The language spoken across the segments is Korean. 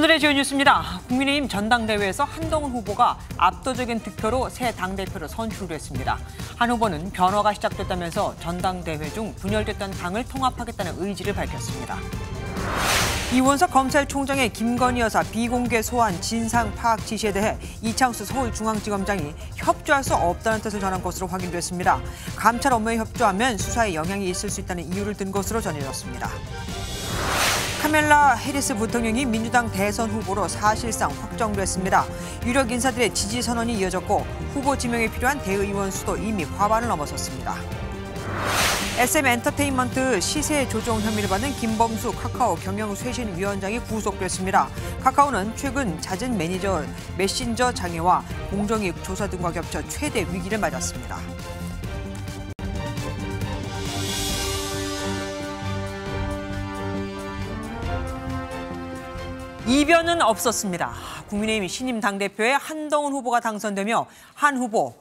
오늘의 주요 뉴스입니다. 국민의힘 전당대회에서 한동훈 후보가 압도적인 득표로 새 당대표로 선출됐습니다. 한 후보는 변화가 시작됐다면서 전당대회 중 분열됐던 당을 통합하겠다는 의지를 밝혔습니다. 이원석 검찰총장의 김건희 여사 비공개 소환 진상 파악 지시에 대해 이창수 서울중앙지검장이 협조할 수 없다는 뜻을 전한 것으로 확인됐습니다. 감찰 업무에 협조하면 수사에 영향이 있을 수 있다는 이유를 든 것으로 전해졌습니다. 카멜라 해리스 부통령이 민주당 대선 후보로 사실상 확정됐습니다. 유력 인사들의 지지 선언이 이어졌고 후보 지명에 필요한 대의원 수도 이미 과반을 넘어섰습니다. SM 엔터테인먼트 시세 조종 혐의를 받는 김범수 카카오 경영쇄신위원장이 구속됐습니다. 카카오는 최근 잦은 매니저 메신저 장애와 공정위 조사 등과 겹쳐 최대 위기를 맞았습니다. 이변은 없었습니다. 국민의힘 신임 당대표에 한동훈 후보가 당선되며 한 후보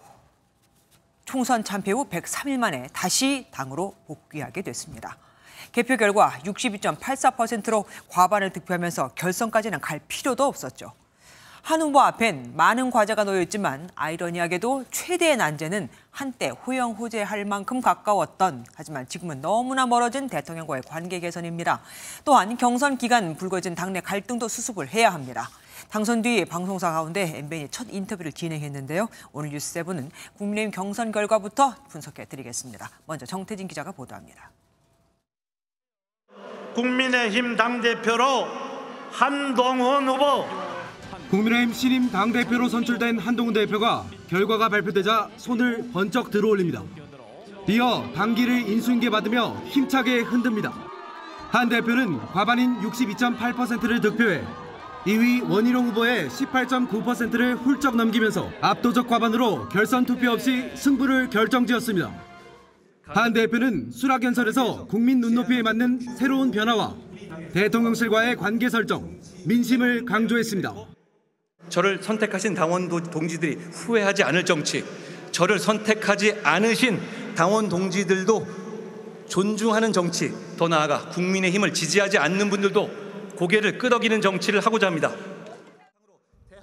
총선 참패 후 103일 만에 다시 당으로 복귀하게 됐습니다. 개표 결과 62.84%로 과반을 득표하면서 결선까지는 갈 필요도 없었죠. 한 후보 앞엔 많은 과제가 놓여 있지만 아이러니하게도 최대의 난제는 한때 호영호재할 만큼 가까웠던 하지만 지금은 너무나 멀어진 대통령과의 관계 개선입니다. 또한 경선 기간 불거진 당내 갈등도 수습을 해야 합니다. 당선 뒤 방송사 가운데 엠벤이 첫 인터뷰를 진행했는데요. 오늘 뉴스7은 국민의힘 경선 결과부터 분석해 드리겠습니다. 먼저 정태진 기자가 보도합니다. 국민의힘 당대표로 한동훈 후보 국민의힘 신임 당대표로 선출된 한동훈 대표가 결과가 발표되자 손을 번쩍 들어올립니다. 이어 당기를 인수인계 받으며 힘차게 흔듭니다. 한 대표는 과반인 62.8%를 득표해 2위 원희룡 후보의 18.9%를 훌쩍 넘기면서 압도적 과반으로 결선 투표 없이 승부를 결정지었습니다. 한 대표는 수락연설에서 국민 눈높이에 맞는 새로운 변화와 대통령실과의 관계 설정, 민심을 강조했습니다. 저를 선택하신 당원 동지들이 후회하지 않을 정치, 저를 선택하지 않으신 당원 동지들도 존중하는 정치, 더 나아가 국민의 힘을 지지하지 않는 분들도 고개를 끄덕이는 정치를 하고자 합니다.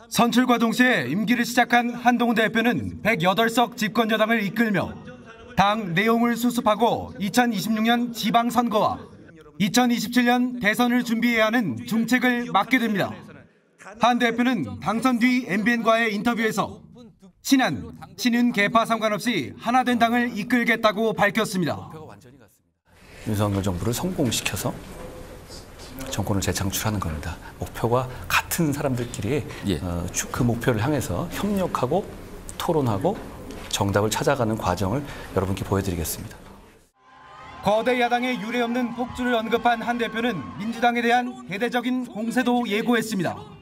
선출과 동시에 임기를 시작한 한동훈 대표는 108석 집권 여당을 이끌며 당 내용을 수습하고 2026년 지방선거와 2027년 대선을 준비해야 하는 중책을 맡게 됩니다. 한 대표는 당선 뒤 MBN과의 인터뷰에서 친한, 친윤 개파 상관없이 하나된 당을 이끌겠다고 밝혔습니다. 윤석열 정부를 성공시켜서 정권을 재창출하는 겁니다. 목표가 같은 사람들끼리 예. 어, 그 목표를 향해서 협력하고 토론하고 정답을 찾아가는 과정을 여러분께 보여드리겠습니다. 거대 야당의 유례없는 폭주를 언급한 한 대표는 민주당에 대한 대대적인 공세도 예고했습니다.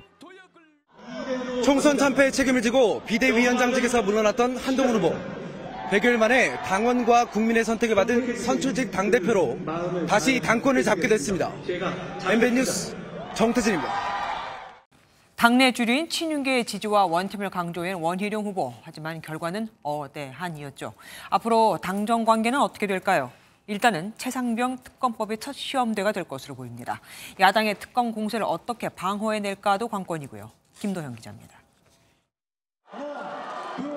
총선 참패의 책임을 지고 비대위원장직에서 물러났던 한동훈 후보. 100일 만에 당원과 국민의 선택을 받은 선출직 당대표로 다시 당권을 잡게 됐습니다. 엠벤 뉴스 정태진입니다. 당내 주류인 친윤계의 지지와 원팀을 강조한 원희룡 후보. 하지만 결과는 어대한이었죠. 앞으로 당정 관계는 어떻게 될까요? 일단은 최상병 특검법이 첫 시험대가 될 것으로 보입니다. 야당의 특검 공세를 어떻게 방어해낼까도 관건이고요. 김도현 기자입니다.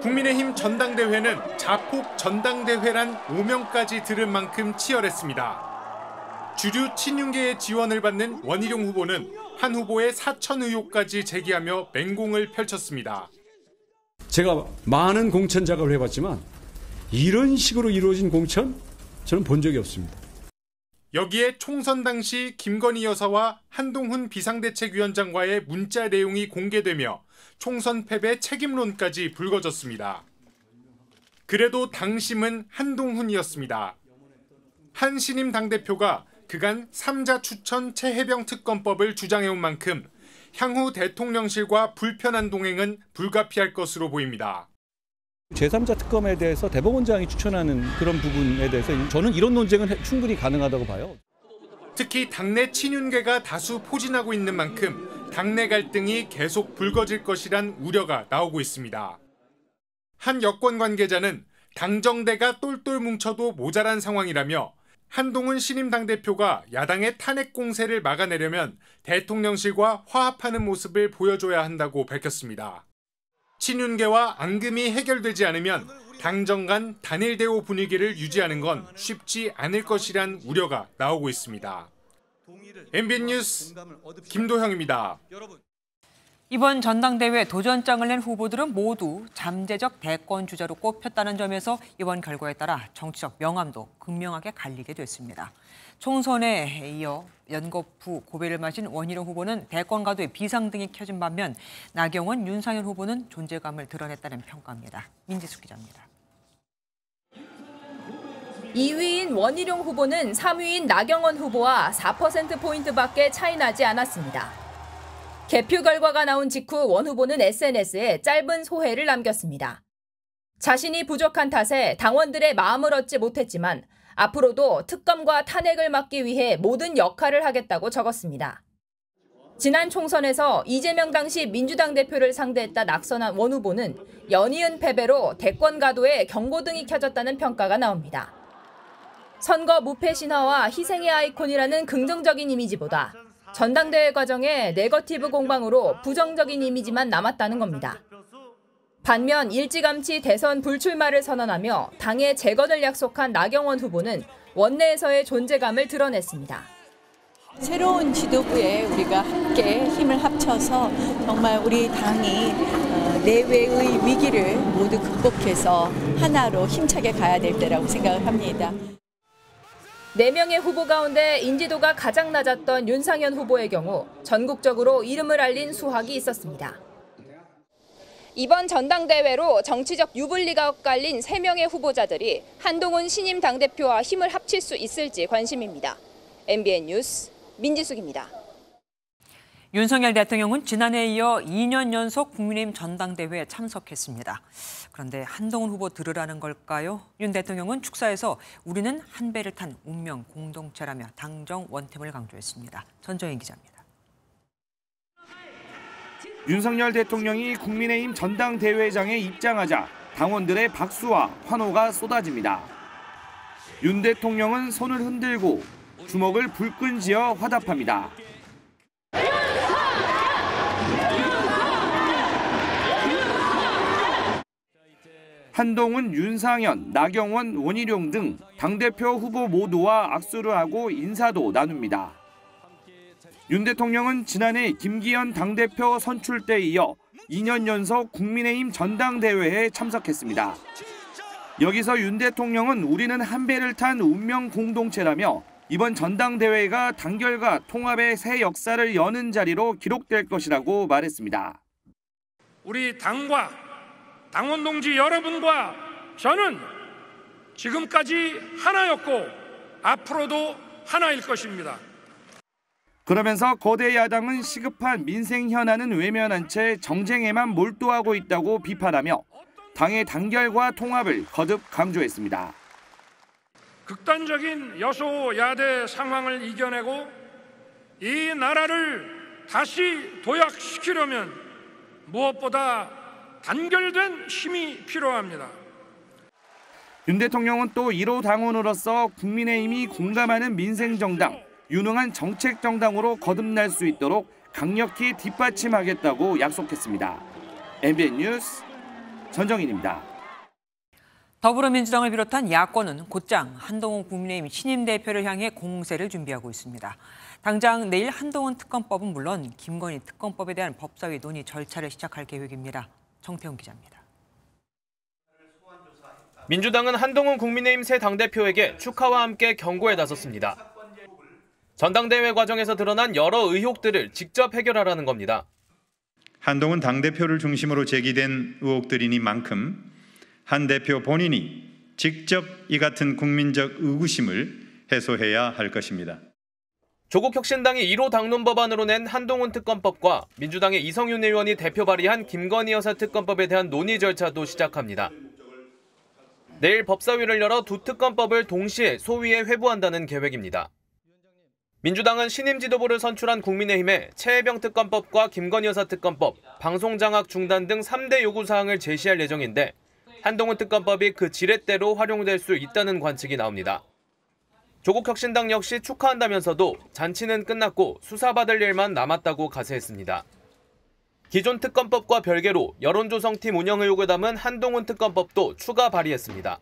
국민의힘 전당대회는 자폭 전당대회란 오명까지 들을 만큼 치열했습니다. 주류 친윤계의 지원을 받는 원희룡 후보는 한 후보의 사천 의혹까지 제기하며 맹공을 펼쳤습니다. 제가 많은 공천 작업을 해봤지만 이런 식으로 이루어진 공천 저는 본 적이 없습니다. 여기에 총선 당시 김건희 여사와 한동훈 비상대책위원장과의 문자 내용이 공개되며 총선 패배 책임론까지 불거졌습니다. 그래도 당심은 한동훈이었습니다. 한 신임 당대표가 그간 3자 추천 최해병 특검법을 주장해온 만큼 향후 대통령실과 불편한 동행은 불가피할 것으로 보입니다. 제3자 특검에 대해서 대법원장이 추천하는 그런 부분에 대해서 저는 이런 논쟁은 충분히 가능하다고 봐요. 특히 당내 친윤계가 다수 포진하고 있는 만큼 당내 갈등이 계속 불거질 것이란 우려가 나오고 있습니다. 한 여권 관계자는 당정대가 똘똘 뭉쳐도 모자란 상황이라며 한동훈 신임 당대표가 야당의 탄핵 공세를 막아내려면 대통령실과 화합하는 모습을 보여줘야 한다고 밝혔습니다. 친윤계와 앙금이 해결되지 않으면 당정 간 단일 대오 분위기를 유지하는 건 쉽지 않을 것이란 우려가 나오고 있습니다. MBN 뉴스 김도형입니다. 이번 전당대회 도전장을 낸 후보들은 모두 잠재적 대권 주자로 꼽혔다는 점에서 이번 결과에 따라 정치적 명암도 극명하게 갈리게 됐습니다. 총선에 이어 연거푸 고배를 마신 원희룡 후보는 대권 가도에 비상등이 켜진 반면 나경원, 윤상현 후보는 존재감을 드러냈다는 평가입니다. 민지숙 기자입니다. 2위인 원희룡 후보는 3위인 나경원 후보와 4%포인트밖에 차이 나지 않았습니다. 개표 결과가 나온 직후 원 후보는 SNS에 짧은 소회를 남겼습니다. 자신이 부족한 탓에 당원들의 마음을 얻지 못했지만 앞으로도 특검과 탄핵을 막기 위해 모든 역할을 하겠다고 적었습니다. 지난 총선에서 이재명 당시 민주당 대표를 상대했다 낙선한 원 후보는 연이은 패배로 대권 가도에 경고등이 켜졌다는 평가가 나옵니다. 선거 무패 신화와 희생의 아이콘이라는 긍정적인 이미지보다 전당대회 과정에 네거티브 공방으로 부정적인 이미지만 남았다는 겁니다. 반면 일찌감치 대선 불출마를 선언하며 당의 재건을 약속한 나경원 후보는 원내에서의 존재감을 드러냈습니다. 새로운 지도부에 우리가 함께 힘을 합쳐서 정말 우리 당이 어, 내외의 위기를 모두 극복해서 하나로 힘차게 가야 될 때라고 생각을 합니다. 4명의 후보 가운데 인지도가 가장 낮았던 윤상현 후보의 경우 전국적으로 이름을 알린 수확이 있었습니다. 이번 전당대회로 정치적 유불리가 엇갈린 3명의 후보자들이 한동훈 신임 당대표와 힘을 합칠 수 있을지 관심입니다. MBN 뉴스 민지숙입니다. 윤석열 대통령은 지난해에 이어 2년 연속 국민의힘 전당대회에 참석했습니다. 그런데 한동훈 후보 들으라는 걸까요? 윤 대통령은 축사에서 우리는 한 배를 탄 운명 공동체라며 당정 원팀을 강조했습니다. 전정인 기자입니다. 윤석열 대통령이 국민의힘 전당대회장에 입장하자 당원들의 박수와 환호가 쏟아집니다. 윤 대통령은 손을 흔들고 주먹을 불끈 쥐어 화답합니다. 한동훈, 윤상현, 나경원, 원희룡 등 당대표 후보 모두와 악수를 하고 인사도 나눕니다. 윤 대통령은 지난해 김기현 당대표 선출 때 이어 2년 연속 국민의힘 전당대회에 참석했습니다. 여기서 윤 대통령은 우리는 한 배를 탄 운명 공동체라며 이번 전당대회가 단결과 통합의 새 역사를 여는 자리로 기록될 것이라고 말했습니다. 우리 당과 당원 동지 여러분과 저는 지금까지 하나였고 앞으로도 하나일 것입니다. 그러면서 거대 야당은 시급한 민생 현안은 외면한 채 정쟁에만 몰두하고 있다고 비판하며 당의 단결과 통합을 거듭 강조했습니다. 극단적인 여소야대 상황을 이겨내고 이 나라를 다시 도약시키려면 무엇보다 단결된 힘이 필요합니다. 윤 대통령은 또 1호 당원으로서 국민의힘이 공감하는 민생정당, 유능한 정책 정당으로 거듭날 수 있도록 강력히 뒷받침하겠다고 약속했습니다. MBN 뉴스 전정인입니다. 더불어민주당을 비롯한 야권은 곧장 한동훈 국민의힘 신임 대표를 향해 공세를 준비하고 있습니다. 당장 내일 한동훈 특검법은 물론 김건희 특검법에 대한 법사위 논의 절차를 시작할 계획입니다. 정태훈 기자입니다. 민주당은 한동훈 국민의힘 새 당대표에게 축하와 함께 경고에 나섰습니다. 전당대회 과정에서 드러난 여러 의혹들을 직접 해결하라는 겁니다. 한동훈 당대표를 중심으로 제기된 의혹들이니만큼 한 대표 본인이 직접 이 같은 국민적 의구심을 해소해야 할 것입니다. 조국 혁신당이 1호 당론 법안으로 낸 한동훈 특검법과 민주당의 이성윤 의원이 대표 발의한 김건희 여사 특검법에 대한 논의 절차도 시작합니다. 내일 법사위를 열어 두 특검법을 동시에 소위에 회부한다는 계획입니다. 민주당은 신임 지도부를 선출한 국민의힘에 최혜병 특검법과 김건희 여사 특검법, 방송장악 중단 등 3대 요구사항을 제시할 예정인데 한동훈 특검법이 그 지렛대로 활용될 수 있다는 관측이 나옵니다. 조국 혁신당 역시 축하한다면서도 잔치는 끝났고 수사받을 일만 남았다고 가세했습니다. 기존 특검법과 별개로 여론조성팀 운영 의혹을 담은 한동훈 특검법도 추가 발의했습니다.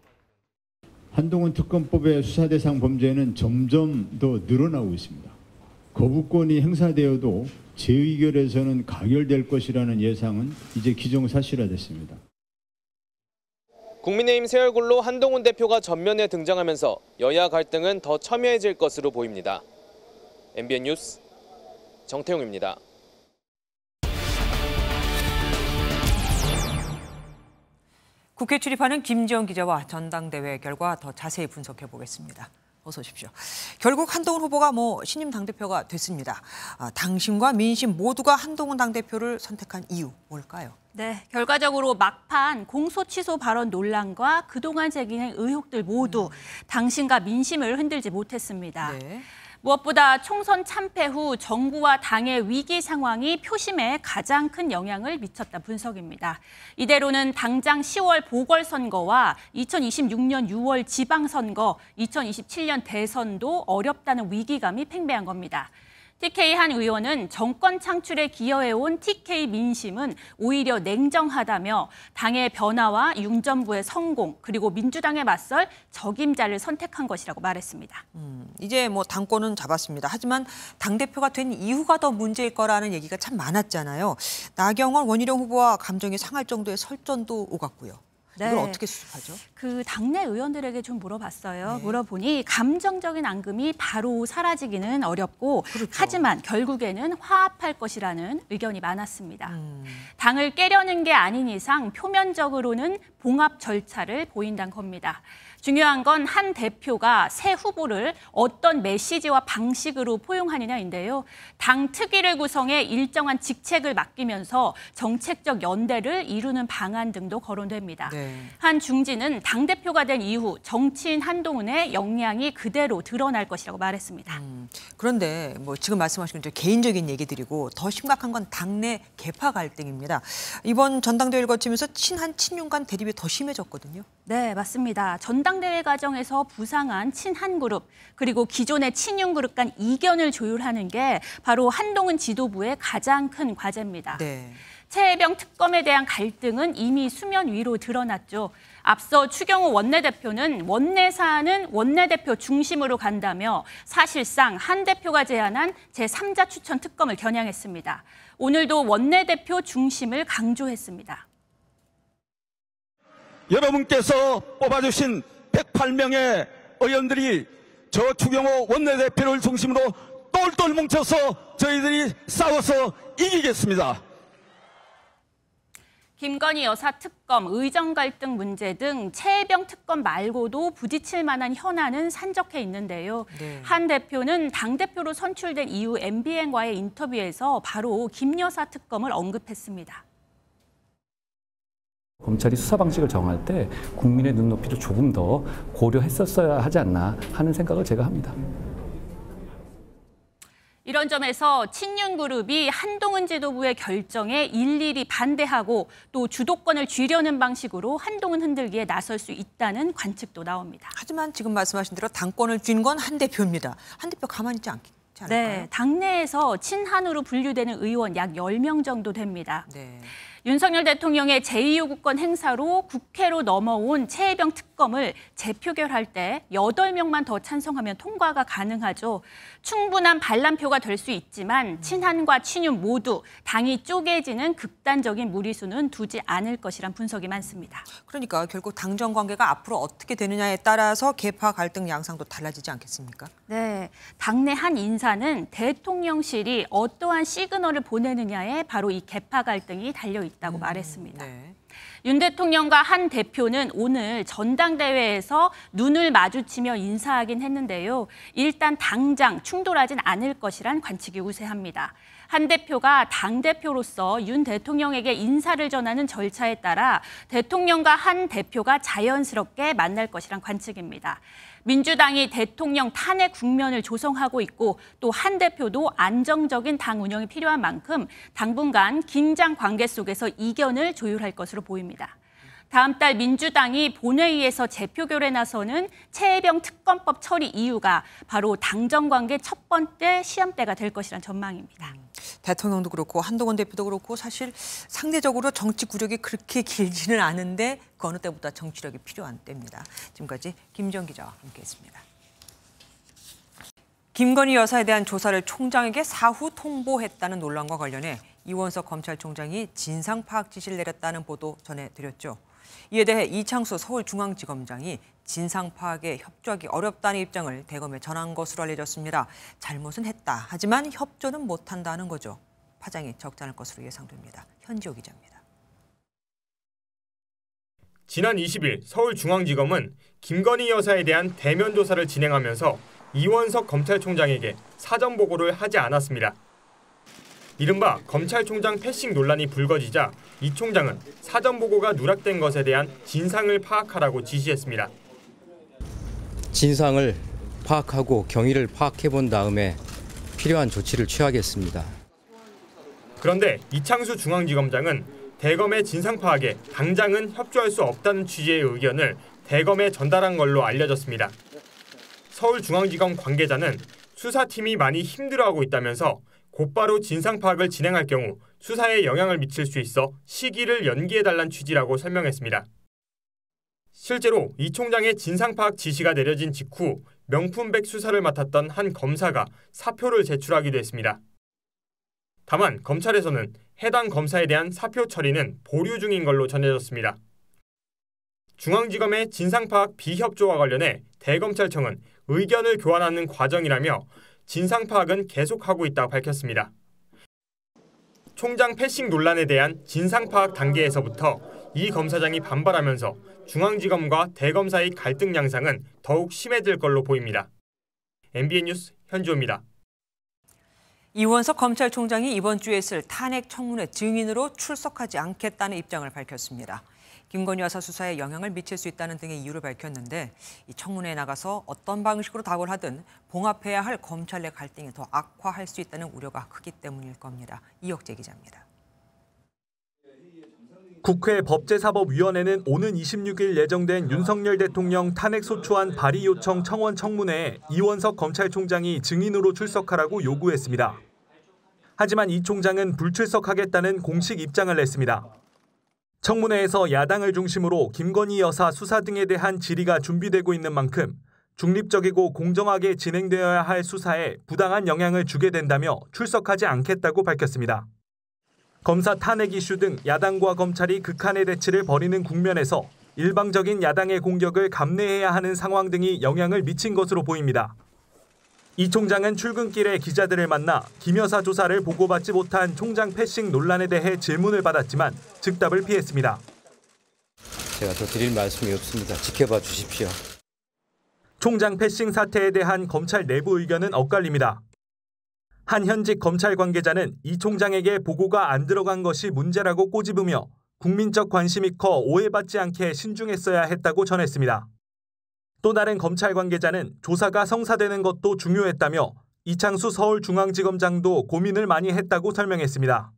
한동훈 특검법의 수사 대상 범죄는 점점 더 늘어나고 있습니다. 거부권이 행사되어도 재의결에서는 가결될 것이라는 예상은 이제 기정사실화됐습니다. 국민의힘 새 얼굴로 한동훈 대표가 전면에 등장하면서 여야 갈등은 더 첨예해질 것으로 보입니다. MBN 뉴스 정태용입니다. 국회 출입하는 김지영 기자와 전당대회 결과 더 자세히 분석해 보겠습니다. 어서 오십시오. 결국 한동훈 후보가 뭐 신임 당대표가 됐습니다. 아, 당신과 민심 모두가 한동훈 당대표를 선택한 이유 뭘까요? 네, 결과적으로 막판 공소 취소 발언 논란과 그동안 제기된 의혹들 모두 당신과 민심을 흔들지 못했습니다. 네. 무엇보다 총선 참패 후 정부와 당의 위기 상황이 표심에 가장 큰 영향을 미쳤다 분석입니다. 이대로는 당장 10월 보궐선거와 2026년 6월 지방선거, 2027년 대선도 어렵다는 위기감이 팽배한 겁니다. TK 한 의원은 정권 창출에 기여해온 TK 민심은 오히려 냉정하다며 당의 변화와 윤정부의 성공 그리고 민주당에 맞설 적임자를 선택한 것이라고 말했습니다. 음, 이제 뭐 당권은 잡았습니다. 하지만 당 대표가 된 이후가 더 문제일 거라는 얘기가 참 많았잖아요. 나경원 원희룡 후보와 감정이 상할 정도의 설전도 오갔고요. 이걸 네. 어떻게 수습하죠? 그 당내 의원들에게 좀 물어봤어요. 물어보니 감정적인 앙금이 바로 사라지기는 어렵고 하지만 결국에는 화합할 것이라는 의견이 많았습니다. 당을 깨려는 게 아닌 이상 표면적으로는 봉합 절차를 보인다는 겁니다. 중요한 건 한 대표가 새 후보를 어떤 메시지와 방식으로 포용하느냐인데요. 당 특위를 구성해 일정한 직책을 맡기면서 정책적 연대를 이루는 방안 등도 거론됩니다. 네. 한 중진은 당 대표가 된 이후 정치인 한동훈의 역량이 그대로 드러날 것이라고 말했습니다. 그런데 뭐 지금 말씀하신 건 개인적인 얘기들이고 더 심각한 건 당내 개파 갈등입니다. 이번 전당대회를 거치면서 친한 친윤 간 대립이 더 심해졌거든요. 네, 맞습니다. 전당 대회 과정에서 부상한 친한 그룹 그리고 기존의 친윤 그룹 간 이견을 조율하는 게 바로 한동훈 지도부의 가장 큰 과제입니다. 네. 최혜병 특검에 대한 갈등은 이미 수면 위로 드러났죠. 앞서 추경호 원내대표는 원내 사안은 원내대표 중심으로 간다며 사실상 한 대표가 제안한 제3자 추천 특검을 겨냥했습니다. 오늘도 원내대표 중심을 강조했습니다. 여러분께서 뽑아주신 108명의 의원들이 저 추경호 원내대표를 중심으로 똘똘 뭉쳐서 저희들이 싸워서 이기겠습니다. 김건희 여사 특검, 의정 갈등 문제 등 최혜병 특검 말고도 부딪힐 만한 현안은 산적해 있는데요. 네. 한 대표는 당대표로 선출된 이후 MBN과의 인터뷰에서 바로 김 여사 특검을 언급했습니다. 검찰이 수사 방식을 정할 때 국민의 눈높이를 조금 더 고려했었어야 하지 않나 하는 생각을 제가 합니다. 이런 점에서 친윤 그룹이 한동훈 지도부의 결정에 일일이 반대하고 또 주도권을 쥐려는 방식으로 한동훈 흔들기에 나설 수 있다는 관측도 나옵니다. 하지만 지금 말씀하신 대로 당권을 쥔 건 한 대표입니다. 한 대표 가만히 있지 않겠지 않을까요? 네, 당내에서 친한으로 분류되는 의원 약 10명 정도 됩니다. 네. 윤석열 대통령의 제2요구권 행사로 국회로 넘어온 최혜병 특검을 재표결할 때 8명만 더 찬성하면 통과가 가능하죠. 충분한 반란표가 될 수 있지만 친한과 친윤 모두 당이 쪼개지는 극단적인 무리수는 두지 않을 것이란 분석이 많습니다. 그러니까 결국 당정 관계가 앞으로 어떻게 되느냐에 따라서 개파 갈등 양상도 달라지지 않겠습니까? 네, 당내 한 인사는 대통령실이 어떠한 시그널을 보내느냐에 바로 이 개파 갈등이 달려 있다 고 말했습니다. 윤 대통령과 한 대표는 오늘 전당대회에서 눈을 마주치며 인사하긴 했는데요. 일단 당장 충돌하진 않을 것이란 관측이 우세합니다. 한 대표가 당대표로서 윤 대통령에게 인사를 전하는 절차에 따라 대통령과 한 대표가 자연스럽게 만날 것이란 관측입니다. 민주당이 대통령 탄핵 국면을 조성하고 있고 또 한 대표도 안정적인 당 운영이 필요한 만큼 당분간 긴장 관계 속에서 이견을 조율할 것으로 보입니다. 다음 달 민주당이 본회의에서 재표결에 나서는 최혜병 특검법 처리 이유가 바로 당정 관계 첫 번째 시험대가 될 것이란 전망입니다. 대통령도 그렇고 한동훈 대표도 그렇고 사실 상대적으로 정치 구력이 그렇게 길지는 않은데 그 어느 때보다 정치력이 필요한 때입니다. 지금까지 김정 기자와 함께했습니다. 김건희 여사에 대한 조사를 총장에게 사후 통보했다는 논란과 관련해 이원석 검찰총장이 진상 파악 지시를 내렸다는 보도 전해드렸죠. 이에 대해 이창수 서울중앙지검장이 진상 파악에 협조하기 어렵다는 입장을 대검에 전한 것으로 알려졌습니다. 잘못은 했다. 하지만 협조는 못한다는 거죠. 파장이 적지 않을 것으로 예상됩니다. 현지호 기자입니다. 지난 20일 서울중앙지검은 김건희 여사에 대한 대면 조사를 진행하면서 이원석 검찰총장에게 사전 보고를 하지 않았습니다. 이른바 검찰총장 패싱 논란이 불거지자 이 총장은 사전 보고가 누락된 것에 대한 진상을 파악하라고 지시했습니다. 진상을 파악하고 경위를 파악해 본 다음에 필요한 조치를 취하겠습니다. 그런데 이창수 중앙지검장은 대검의 진상 파악에 당장은 협조할 수 없다는 취지의 의견을 대검에 전달한 걸로 알려졌습니다. 서울중앙지검 관계자는 수사팀이 많이 힘들어하고 있다면서 곧바로 진상 파악을 진행할 경우 수사에 영향을 미칠 수 있어 시기를 연기해달란 취지라고 설명했습니다. 실제로 이 총장의 진상 파악 지시가 내려진 직후 명품백 수사를 맡았던 한 검사가 사표를 제출하기도 했습니다. 다만 검찰에서는 해당 검사에 대한 사표 처리는 보류 중인 걸로 전해졌습니다. 중앙지검의 진상 파악 비협조와 관련해 대검찰청은 의견을 교환하는 과정이라며 진상 파악은 계속하고 있다고 밝혔습니다. 총장 패싱 논란에 대한 진상 파악 단계에서부터 이 검사장이 반발하면서 중앙지검과 대검 사이 갈등 양상은 더욱 심해질 걸로 보입니다. MBN 뉴스 현주호입니다. 이원석 검찰총장이 이번 주에 있을 탄핵 청문회 증인으로 출석하지 않겠다는 입장을 밝혔습니다. 김건희 여사 수사에 영향을 미칠 수 있다는 등의 이유를 밝혔는데 이 청문회에 나가서 어떤 방식으로 답을 하든 봉합해야 할 검찰 내 갈등이 더 악화할 수 있다는 우려가 크기 때문일 겁니다. 이혁재 기자입니다. 국회 법제사법위원회는 오는 26일 예정된 윤석열 대통령 탄핵소추안 발의 요청 청원 청문회에 이원석 검찰총장이 증인으로 출석하라고 요구했습니다. 하지만 이 총장은 불출석하겠다는 공식 입장을 냈습니다. 청문회에서 야당을 중심으로 김건희 여사 수사 등에 대한 질의가 준비되고 있는 만큼 중립적이고 공정하게 진행되어야 할 수사에 부당한 영향을 주게 된다며 출석하지 않겠다고 밝혔습니다. 검사 탄핵 이슈 등 야당과 검찰이 극한의 대치를 벌이는 국면에서 일방적인 야당의 공격을 감내해야 하는 상황 등이 영향을 미친 것으로 보입니다. 이 총장은 출근길에 기자들을 만나 김 여사 조사를 보고받지 못한 총장 패싱 논란에 대해 질문을 받았지만 즉답을 피했습니다. 제가 더 드릴 말씀이 없습니다. 지켜봐 주십시오. 총장 패싱 사태에 대한 검찰 내부 의견은 엇갈립니다. 한 현직 검찰 관계자는 이 총장에게 보고가 안 들어간 것이 문제라고 꼬집으며 국민적 관심이 커 오해받지 않게 신중했어야 했다고 전했습니다. 또 다른 검찰 관계자는 조사가 성사되는 것도 중요했다며 이창수 서울중앙지검장도 고민을 많이 했다고 설명했습니다.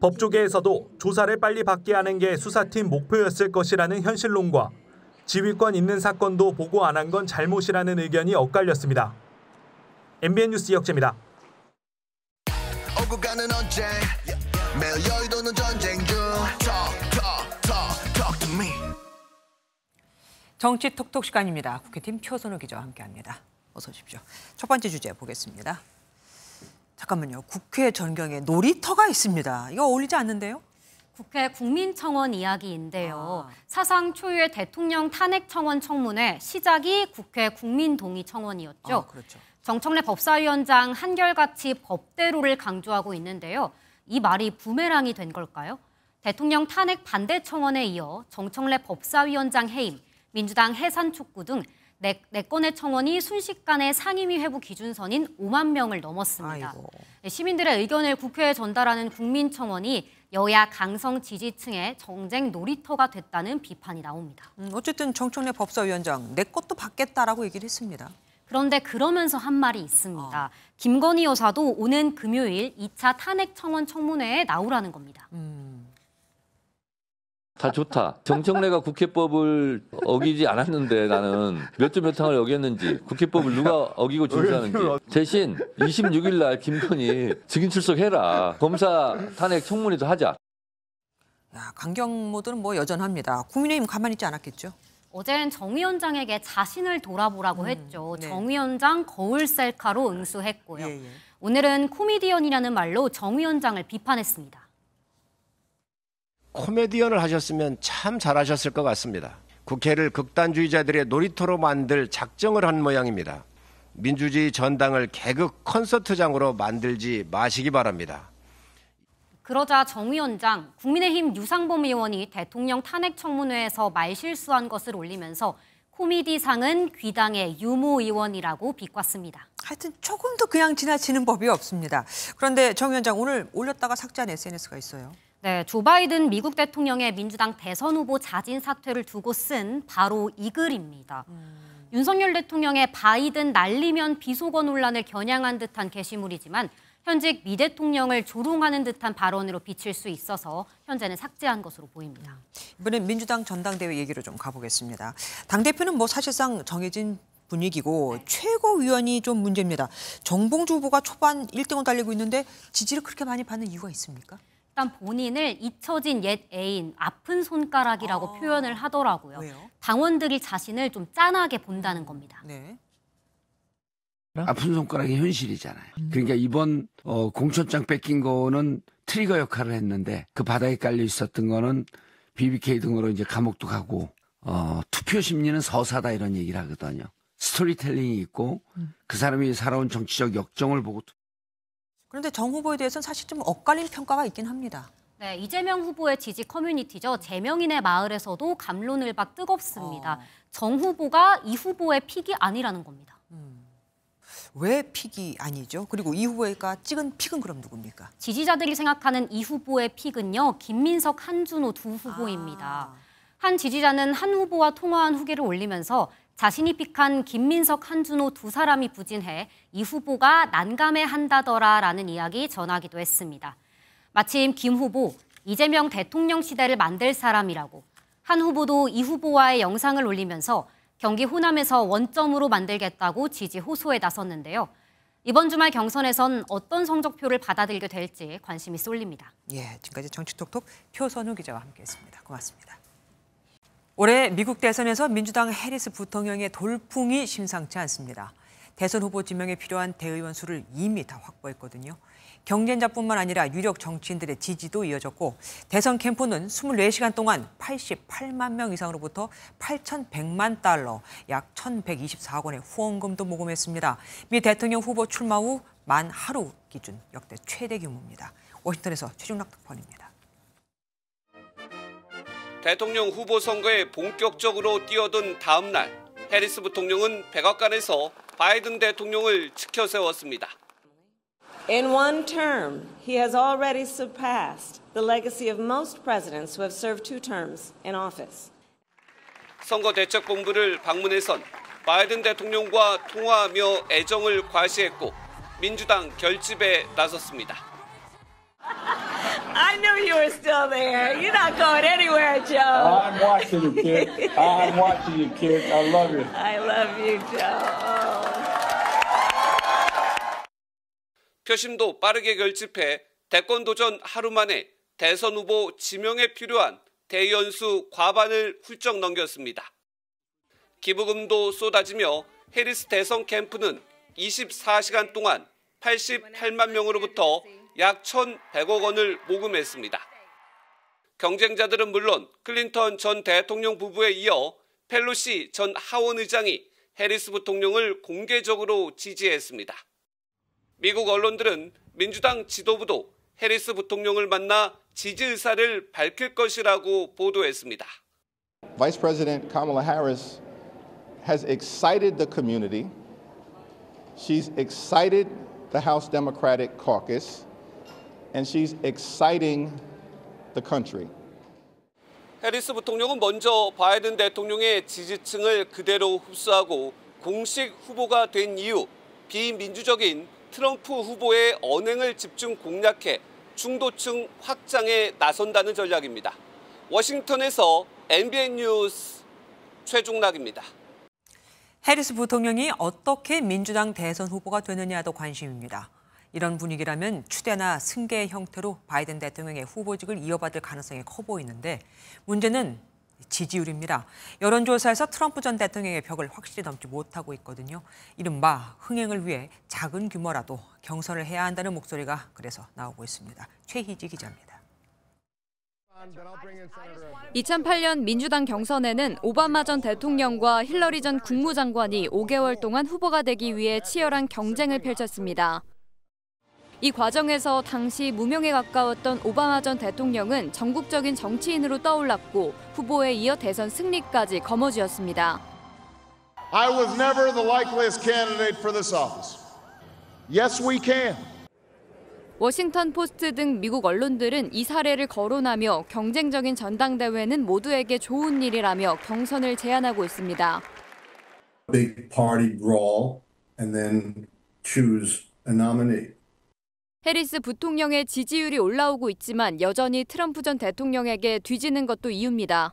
법조계에서도 조사를 빨리 받게 하는 게 수사팀 목표였을 것이라는 현실론과 지휘권 있는 사건도 보고 안 한 건 잘못이라는 의견이 엇갈렸습니다. MBN 뉴스 이혁재입니다. 정치 톡톡 시간입니다. 국회팀 표선호 기자와 함께합니다. 어서 오십시오. 첫 번째 주제 보겠습니다. 잠깐만요. 국회 전경에 놀이터가 있습니다. 이거 어울리지 않는데요? 국회 국민청원 이야기인데요. 사상 초유의 대통령 탄핵 청원 청문회 시작이 국회 국민동의 청원이었죠. 아, 그렇죠. 정청래 법사위원장 한결같이 법대로를 강조하고 있는데요. 이 말이 부메랑이 된 걸까요? 대통령 탄핵 반대 청원에 이어 정청래 법사위원장 해임, 민주당 해산 촉구 등 네, 네 건의 청원이 순식간에 상임위 회부 기준선인 5만 명을 넘었습니다. 아이고. 네, 시민들의 의견을 국회에 전달하는 국민청원이 여야 강성 지지층의 정쟁 놀이터가 됐다는 비판이 나옵니다. 음, 어쨌든 정청래 법사위원장 내 것도 받겠다라고 얘기를 했습니다. 그런데 그러면서 한 말이 있습니다. 김건희 여사도 오는 금요일 2차 탄핵 청원 청문회에 나오라는 겁니다. 음. 다 좋다. 정청래가 국회법을 어기지 않았는데 나는 몇주몇 항을 어겼는지 국회법을 누가 어기고 준수하는지 대신 26일 날 김건희 증인 출석해라. 검사 탄핵 청문회도 하자. 야, 강경 모드는 뭐 여전합니다. 국민의힘 가만히 있지 않았겠죠? 어젠 정 위원장에게 자신을 돌아보라고 음, 했죠. 네. 정 위원장 거울 셀카로 응수했고요. 예, 예. 오늘은 코미디언이라는 말로 정 위원장을 비판했습니다. 코미디언을 하셨으면 참 잘하셨을 것 같습니다. 국회를 극단주의자들의 놀이터로 만들 작정을 한 모양입니다. 민주주의 전당을 개그 콘서트장으로 만들지 마시기 바랍니다. 그러자 정 위원장, 국민의힘 유상범 의원이 대통령 탄핵 청문회에서 말실수한 것을 올리면서 코미디상은 귀당의 유모 의원이라고 비꼬았습니다. 하여튼 조금도 그냥 지나치는 법이 없습니다. 그런데 정 위원장 오늘 올렸다가 삭제한 SNS가 있어요. 네, 조 바이든 미국 대통령의 민주당 대선 후보 자진 사퇴를 두고 쓴 바로 이 글입니다. 윤석열 대통령의 바이든 날리면 비속어 논란을 겨냥한 듯한 게시물이지만 현직 미 대통령을 조롱하는 듯한 발언으로 비칠 수 있어서 현재는 삭제한 것으로 보입니다. 이번엔 민주당 전당대회 얘기로 좀 가보겠습니다. 당대표는 뭐 사실상 정해진 분위기고 최고위원이 좀 문제입니다. 정봉주 후보가 초반 1등을 달리고 있는데 지지를 그렇게 많이 받는 이유가 있습니까? 일단 본인을 잊혀진 옛 애인, 아픈 손가락이라고 표현을 하더라고요. 왜요? 당원들이 자신을 좀 짠하게 본다는 겁니다. 네. 아픈 손가락이 현실이잖아요. 그러니까 이번 어, 공천장 뺏긴 거는 트리거 역할을 했는데 그 바닥에 깔려 있었던 거는 BBK 등으로 이제 감옥도 가고 어, 투표 심리는 서사다 이런 얘기를 하거든요. 스토리텔링이 있고 그 사람이 살아온 정치적 역정을 보고 그런데 정 후보에 대해서는 사실 좀 엇갈린 평가가 있긴 합니다. 네, 이재명 후보의 지지 커뮤니티죠. 재명이네 마을에서도 갑론을박 뜨겁습니다. 정 후보가 이 후보의 pick이 아니라는 겁니다. 왜 pick이 아니죠? 그리고 이 후보가 찍은 pick은 그럼 누굽니까? 지지자들이 생각하는 이 후보의 pick은요. 김민석, 한준호 두 후보입니다. 한 지지자는 한 후보와 통화한 후기를 올리면서 자신이 픽한 김민석, 한준호 두 사람이 부진해 이 후보가 난감해 한다더라라는 이야기 전하기도 했습니다. 마침 김 후보 이재명 대통령 시대를 만들 사람이라고 한 후보도 이 후보와의 영상을 올리면서 경기 호남에서 원점으로 만들겠다고 지지 호소에 나섰는데요. 이번 주말 경선에선 어떤 성적표를 받아들게 될지 관심이 쏠립니다. 예, 지금까지 정치톡톡 표선우 기자와 함께했습니다. 고맙습니다. 올해 미국 대선에서 민주당 해리스 부통령의 돌풍이 심상치 않습니다. 대선 후보 지명에 필요한 대의원 수를 이미 다 확보했거든요. 경쟁자뿐만 아니라 유력 정치인들의 지지도 이어졌고 대선 캠프는 24시간 동안 88만 명 이상으로부터 8,100만 달러, 약 1,124억 원의 후원금도 모금했습니다. 미 대통령 후보 출마 후 만 하루 기준 역대 최대 규모입니다. 워싱턴에서 최종락 특파원입니다. 대통령 후보 선거에 본격적으로 뛰어든 다음 날 해리스 부통령은 백악관에서 바이든 대통령을 치켜 세웠습니다. In one term, he has already surpassed the legacy of most presidents who have served two terms in office. 선거 대책 본부를 방문해선 바이든 대통령과 통화하며 애정을 과시했고 민주당 결집에 나섰습니다. I knew you were still there. You're not going anywhere, Joe. I'm watching you, kid. I'm watching you, kid. I love you. I love you, Joe. 표심도 빠르게 결집해 대권 도전 하루 만에 대선 후보 지명에 필요한 대연수 과반을 훌쩍 넘겼습니다. 기부금도 쏟아지며 해리스 대선 캠프는 24시간 동안 88만 명으로부터 약 1,100억 원을 모금했습니다. 경쟁자들은 물론 클린턴 전 대통령 부부에 이어 펠로시 전 하원 의장이 해리스 부통령을 공개적으로 지지했습니다. 미국 언론들은 민주당 지도부도 해리스 부통령을 만나 지지 의사를 밝힐 것이라고 보도했습니다. Vice President Kamala Harris has excited the community. She's excited the House Democratic caucus, and she's exciting the country. 해리스 부통령은 먼저 바이든 대통령의 지지층을 그대로 흡수하고 공식 후보가 된 이후 비민주적인 트럼프 후보의 언행을 집중 공략해 중도층 확장에 나선다는 전략입니다. 워싱턴에서 NBN 뉴스 최중락입니다. 해리스 부통령이 어떻게 민주당 대선 후보가 되느냐도 관심입니다. 이런 분위기라면 추대나 승계의 형태로 바이든 대통령의 후보직을 이어받을 가능성이 커 보이는데 문제는 지지율입니다. 여론조사에서 트럼프 전 대통령의 벽을 확실히 넘지 못하고 있거든요. 이른바 흥행을 위해 작은 규모라도 경선을 해야 한다는 목소리가 그래서 나오고 있습니다. 최희지 기자입니다. 2008년 민주당 경선에는 오바마 전 대통령과 힐러리 전 국무장관이 5개월 동안 후보가 되기 위해 치열한 경쟁을 펼쳤습니다. 이 과정에서 당시 무명에 가까웠던 오바마 전 대통령은 전국적인 정치인으로 떠올랐고 후보에 이어 대선 승리까지 거머쥐었습니다. I was never the likeliest candidate for this office. Yes, we can. 워싱턴 포스트 등 미국 언론들은 이 사례를 거론하며 경쟁적인 전당대회는 모두에게 좋은 일이라며 경선을 제안하고 있습니다. Big party brawl and then choose a nominee. 해리스 부통령의 지지율이 올라오고 있지만 여전히 트럼프 전 대통령에게 뒤지는 것도 이유입니다.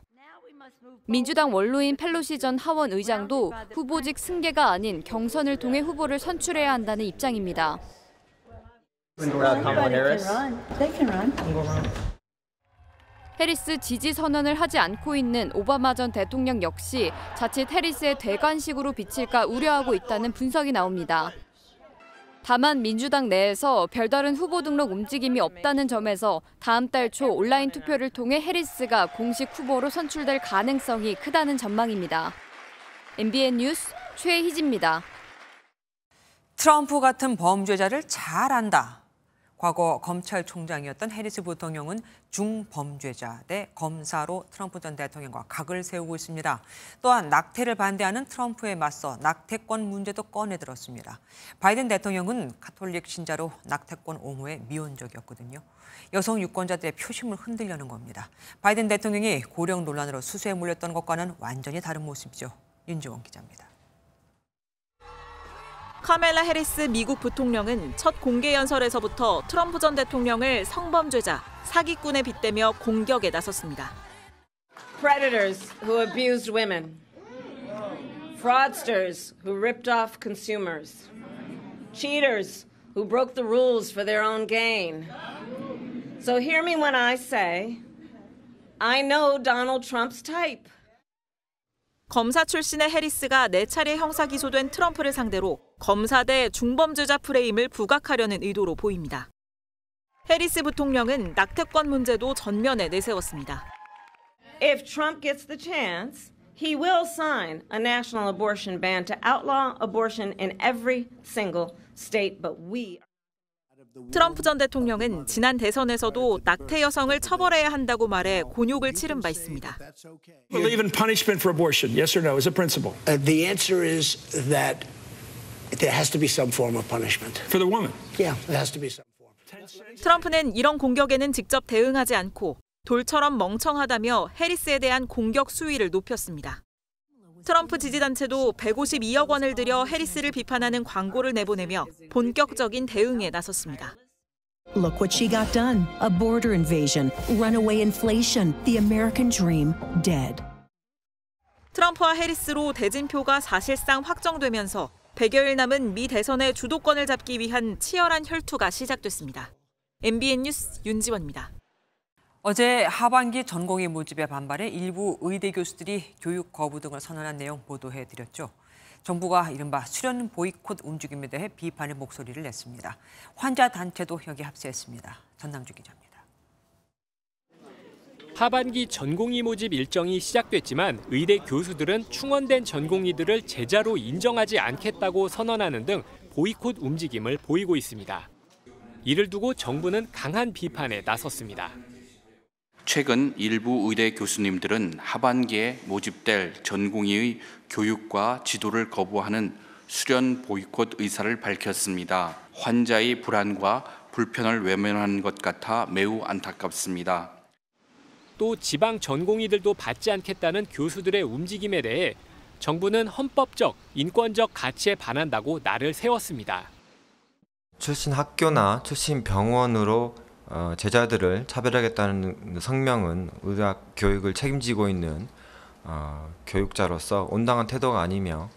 민주당 원로인 펠로시 전 하원 의장도 후보직 승계가 아닌 경선을 통해 후보를 선출해야 한다는 입장입니다. 해리스 지지 선언을 하지 않고 있는 오바마 전 대통령 역시 자칫 해리스의 대관식으로 비칠까 우려하고 있다는 분석이 나옵니다. 다만 민주당 내에서 별다른 후보 등록 움직임이 없다는 점에서 다음 달 초 온라인 투표를 통해 해리스가 공식 후보로 선출될 가능성이 크다는 전망입니다. MBN 뉴스 최희지입니다. 트럼프 같은 범죄자를 잘 안다. 과거 검찰총장이었던 해리스 부통령은 중범죄자 대 검사로 트럼프 전 대통령과 각을 세우고 있습니다. 또한 낙태를 반대하는 트럼프에 맞서 낙태권 문제도 꺼내들었습니다. 바이든 대통령은 카톨릭 신자로 낙태권 옹호에 미온적이었거든요. 여성 유권자들의 표심을 흔들려는 겁니다. 바이든 대통령이 고령 논란으로 수세에 몰렸던 것과는 완전히 다른 모습이죠. 윤지원 기자입니다. 카멜라 해리스 미국 부통령은 첫 공개 연설에서부터 트럼프 전 대통령을 성범죄자, 사기꾼에 빗대며 공격에 나섰습니다. Predators who abused women. Fraudsters who ripped off consumers. Cheaters who broke the rules for their own gain. So hear me when I say, I know Donald Trump's type. 검사 출신의 해리스가 네 차례 형사 기소된 트럼프를 상대로 검사 대 중범죄자 프레임을 부각하려는 의도로 보입니다. 해리스 부통령은 낙태권 문제도 전면에 내세웠습니다. If Trump gets the chance, he will sign a national abortion ban to outlaw abortion in every single state, but we 트럼프 전 대통령은 지난 대선에서도 낙태 여성을 처벌해야 한다고 말해 곤욕을 치른 바 있습니다. Believe in punishment for abortion, yes or no, as a principle? Uh, the answer is that there has to be some form of punishment. For the woman? Yeah, there has to be some. 트럼프는 이런 공격에는 직접 대응하지 않고 돌처럼 멍청하다며 해리스에 대한 공격 수위를 높였습니다. 트럼프 지지단체도 152억 원을 들여 해리스를 비판하는 광고를 내보내며 본격적인 대응에 나섰습니다. Look what she got done. A border invasion, runaway inflation, the American dream dead. 트럼프와 해리스로 대진표가 사실상 확정되면서 100여일 남은 미 대선의 주도권을 잡기 위한 치열한 혈투가 시작됐습니다. MBN 뉴스 윤지원입니다. 어제 하반기 전공의 모집에 반발해 일부 의대 교수들이 교육 거부 등을 선언한 내용 보도해 드렸죠. 정부가 이른바 수련 보이콧 움직임에 대해 비판의 목소리를 냈습니다. 환자 단체도 여기 합세했습니다. 전남주 기자입니다. 하반기 전공의 모집 일정이 시작됐지만 의대 교수들은 충원된 전공의들을 제자로 인정하지 않겠다고 선언하는 등 보이콧 움직임을 보이고 있습니다. 이를 두고 정부는 강한 비판에 나섰습니다. 최근 일부 의대 교수님들은 하반기에 모집될 전공의의 교육과 지도를 거부하는 수련 보이콧 의사를 밝혔습니다. 환자의 불안과 불편을 외면한 것 같아 매우 안타깝습니다. 또 지방 전공의들도 받지 않겠다는 교수들의 움직임에 대해 정부는 헌법적, 인권적 가치에 반한다고 날을 세웠습니다. 출신 학교나 출신 병원으로 어, 제자들을 차별하겠다는 성명은 의학 교육을 책임지고 있는 어, 교육자로서 온당한 태도가 아니며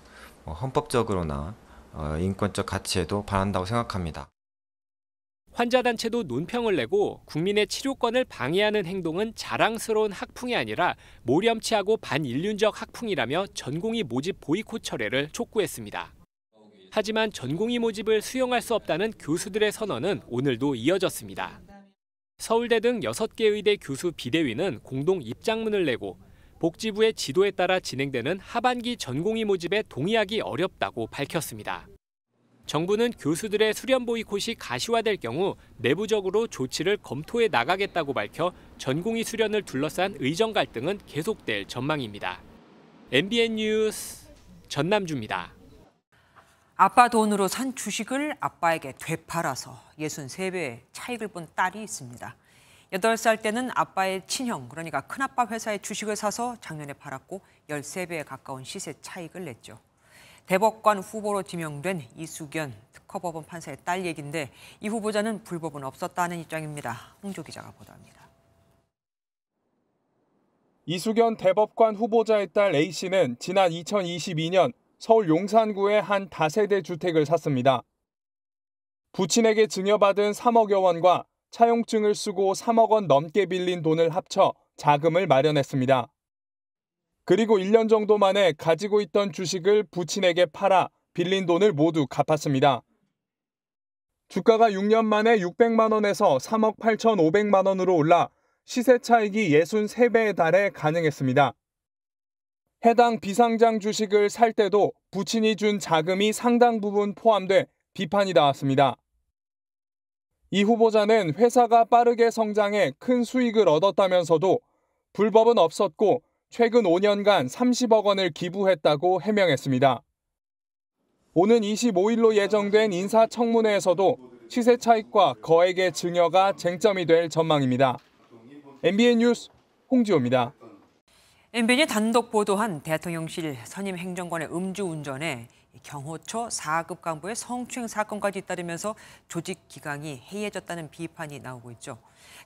어, 헌법적으로나 어, 인권적 가치에도 반한다고 생각합니다. 환자 단체도 논평을 내고 국민의 치료권을 방해하는 행동은 자랑스러운 학풍이 아니라 모렴치하고 반인륜적 학풍이라며 전공의 모집 보이콧 철회를 촉구했습니다. 하지만 전공의 모집을 수용할 수 없다는 교수들의 선언은 오늘도 이어졌습니다. 서울대 등 6개 의대 교수 비대위는 공동 입장문을 내고 복지부의 지도에 따라 진행되는 하반기 전공의 모집에 동의하기 어렵다고 밝혔습니다. 정부는 교수들의 수련 보이콧이 가시화될 경우 내부적으로 조치를 검토해 나가겠다고 밝혀 전공의 수련을 둘러싼 의정 갈등은 계속될 전망입니다. MBN 뉴스 전남주입니다. 아빠 돈으로 산 주식을 아빠에게 되팔아서 63배의 차익을 본 딸이 있습니다. 8살 때는 아빠의 친형, 그러니까 큰아빠 회사의 주식을 사서 작년에 팔았고 13배에 가까운 시세 차익을 냈죠. 대법관 후보로 지명된 이수견 특허법원 판사의 딸 얘긴데 이 후보자는 불법은 없었다는 입장입니다. 홍조 기자가 보도합니다. 이수견 대법관 후보자의 딸 A씨는 지난 2022년 서울 용산구의 한 다세대 주택을 샀습니다. 부친에게 증여받은 3억여 원과 차용증을 쓰고 3억 원 넘게 빌린 돈을 합쳐 자금을 마련했습니다. 그리고 1년 정도 만에 가지고 있던 주식을 부친에게 팔아 빌린 돈을 모두 갚았습니다. 주가가 6년 만에 600만 원에서 3억 8,500만 원으로 올라 시세 차익이 63배에 달해 가능했습니다. 해당 비상장 주식을 살 때도 부친이 준 자금이 상당 부분 포함돼 비판이 나왔습니다. 이 후보자는 회사가 빠르게 성장해 큰 수익을 얻었다면서도 불법은 없었고 최근 5년간 30억 원을 기부했다고 해명했습니다. 오는 25일로 예정된 인사청문회에서도 시세 차익과 거액의 증여가 쟁점이 될 전망입니다. MBN 뉴스 홍지호입니다. MBN이 단독 보도한 대통령실 선임 행정관의 음주운전에 경호처 4급 간부의 성추행 사건까지 잇따르면서 조직 기강이 해이해졌다는 비판이 나오고 있죠.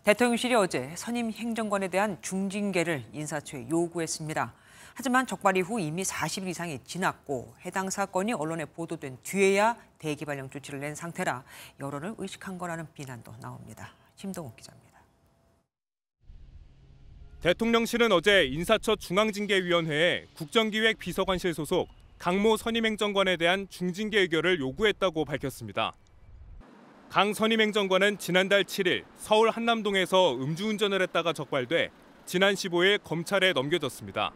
대통령실이 어제 선임 행정관에 대한 중징계를 인사처에 요구했습니다. 하지만 적발 이후 이미 40일 이상이 지났고 해당 사건이 언론에 보도된 뒤에야 대기 발령 조치를 낸 상태라 여론을 의식한 거라는 비난도 나옵니다. 심동욱 기자입니다. 대통령실은 어제 인사처 중앙징계위원회에 국정기획 비서관실 소속 강모 선임행정관에 대한 중징계 의결을 요구했다고 밝혔습니다. 강 선임행정관은 지난달 7일 서울 한남동에서 음주운전을 했다가 적발돼 지난 15일 검찰에 넘겨졌습니다.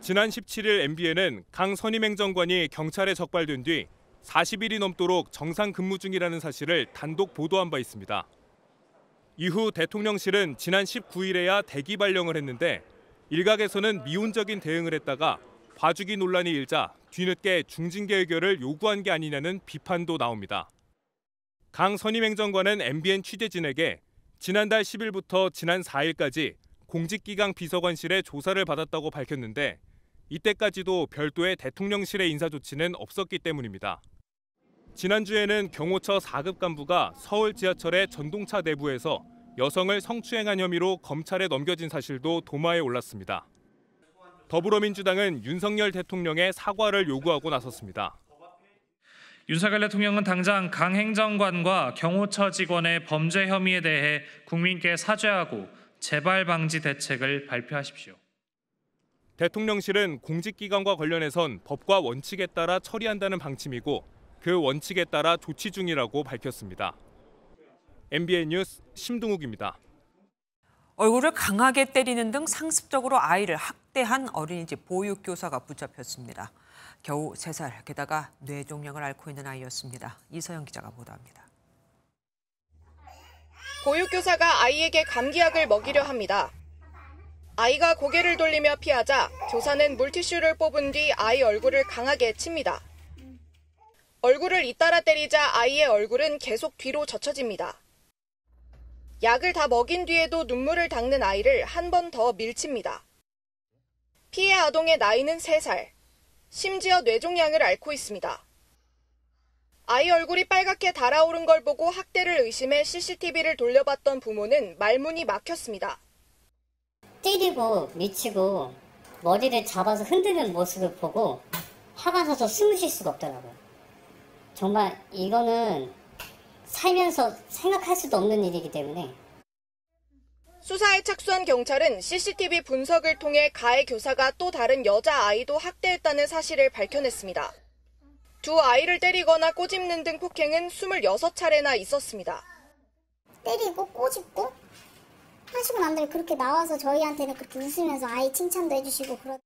지난 17일 MBN은 강 선임행정관이 경찰에 적발된 뒤 40일이 넘도록 정상 근무 중이라는 사실을 단독 보도한 바 있습니다. 이후 대통령실은 지난 19일에야 대기 발령을 했는데 일각에서는 미온적인 대응을 했다가 봐주기 논란이 일자 뒤늦게 중징계 의결을 요구한 게 아니냐는 비판도 나옵니다. 강 선임행정관은 MBN 취재진에게 지난달 10일부터 지난 4일까지 공직기강 비서관실에 조사를 받았다고 밝혔는데 이때까지도 별도의 대통령실의 인사 조치는 없었기 때문입니다. 지난주에는 경호처 4급 간부가 서울 지하철의 전동차 내부에서 여성을 성추행한 혐의로 검찰에 넘겨진 사실도 도마에 올랐습니다. 더불어민주당은 윤석열 대통령의 사과를 요구하고 나섰습니다. 윤석열 대통령은 당장 강 행정관과 경호처 직원의 범죄 혐의에 대해 국민께 사죄하고 재발 방지 대책을 발표하십시오. 대통령실은 공직기관과 관련해선 법과 원칙에 따라 처리한다는 방침이고 그 원칙에 따라 조치 중이라고 밝혔습니다. MBN 뉴스 심동욱입니다. 얼굴을 강하게 때리는 등 상습적으로 아이를 학대한 어린이집 보육교사가 붙잡혔습니다. 겨우 3살, 게다가 뇌종양을 앓고 있는 아이였습니다. 이서영 기자가 보도합니다. 보육교사가 아이에게 감기약을 먹이려 합니다. 아이가 고개를 돌리며 피하자 교사는 물티슈를 뽑은 뒤 아이 얼굴을 강하게 칩니다. 얼굴을 잇따라 때리자 아이의 얼굴은 계속 뒤로 젖혀집니다. 약을 다 먹인 뒤에도 눈물을 닦는 아이를 한 번 더 밀칩니다. 피해 아동의 나이는 3살, 심지어 뇌종양을 앓고 있습니다. 아이 얼굴이 빨갛게 달아오른 걸 보고 학대를 의심해 CCTV를 돌려봤던 부모는 말문이 막혔습니다. 때리고 미치고 머리를 잡아서 흔드는 모습을 보고 화가 나서 숨을 쉴 수가 없더라고요. 정말 이거는 살면서 생각할 수도 없는 일이기 때문에 수사에 착수한 경찰은 CCTV 분석을 통해 가해 교사가 또 다른 여자 아이도 학대했다는 사실을 밝혀냈습니다. 두 아이를 때리거나 꼬집는 등 폭행은 26차례나 있었습니다. 때리고 꼬집고 하시고 남들이 그렇게 나와서 저희한테는 그렇게 웃으면서 아이 칭찬도 해주시고 그러.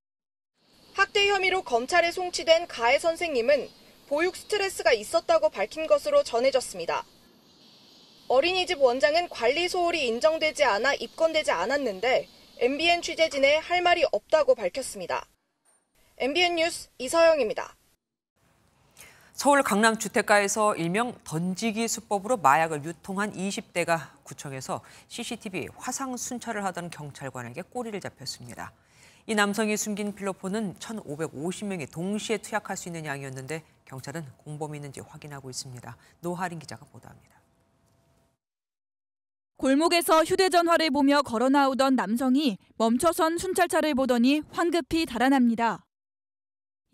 학대 혐의로 검찰에 송치된 가해 선생님은 보육 스트레스가 있었다고 밝힌 것으로 전해졌습니다. 어린이집 원장은 관리 소홀이 인정되지 않아 입건되지 않았는데 MBN 취재진에 할 말이 없다고 밝혔습니다. MBN 뉴스 이서영입니다. 서울 강남 주택가에서 일명 던지기 수법으로 마약을 유통한 20대가 구청에서 CCTV 화상 순찰을 하던 경찰관에게 꼬리를 잡혔습니다. 이 남성이 숨긴 필로폰은 1,550명이 동시에 투약할 수 있는 양이었는데 경찰은 공범이 있는지 확인하고 있습니다. 노하린 기자가 보도합니다. 골목에서 휴대전화를 보며 걸어 나오던 남성이 멈춰선 순찰차를 보더니 황급히 달아납니다.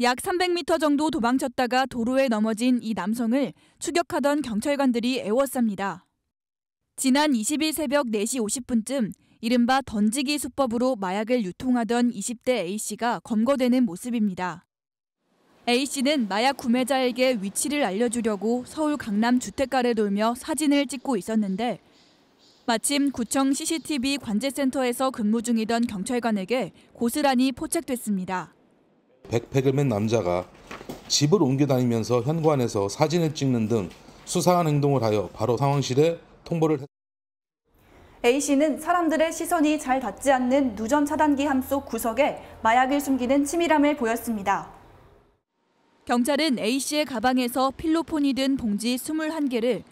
약 300m 정도 도망쳤다가 도로에 넘어진 이 남성을 추격하던 경찰관들이 애워쌉니다. 지난 20일 새벽 4시 50분쯤 이른바 던지기 수법으로 마약을 유통하던 20대 A씨가 검거되는 모습입니다. A씨는 마약 구매자에게 위치를 알려주려고 서울 강남 주택가를 돌며 사진을 찍고 있었는데 마침 구청 CCTV 관제센터에서 근무 중이던 경찰관에게 고스란히 포착됐습니다. 백팩을 맨 남자가 집을 옮겨 다니면서 현관에서 사진을 찍는 등 수상한 행동을 하여 바로 상황실에 통보를 했 A씨는 사람들의 시선이 잘 닿지 않는 누전 차단기 함속 구석에 마약을 숨기는 치밀함을 보였습니다. 경찰은 A씨의 가방에서 필로폰이 든 봉지 21개를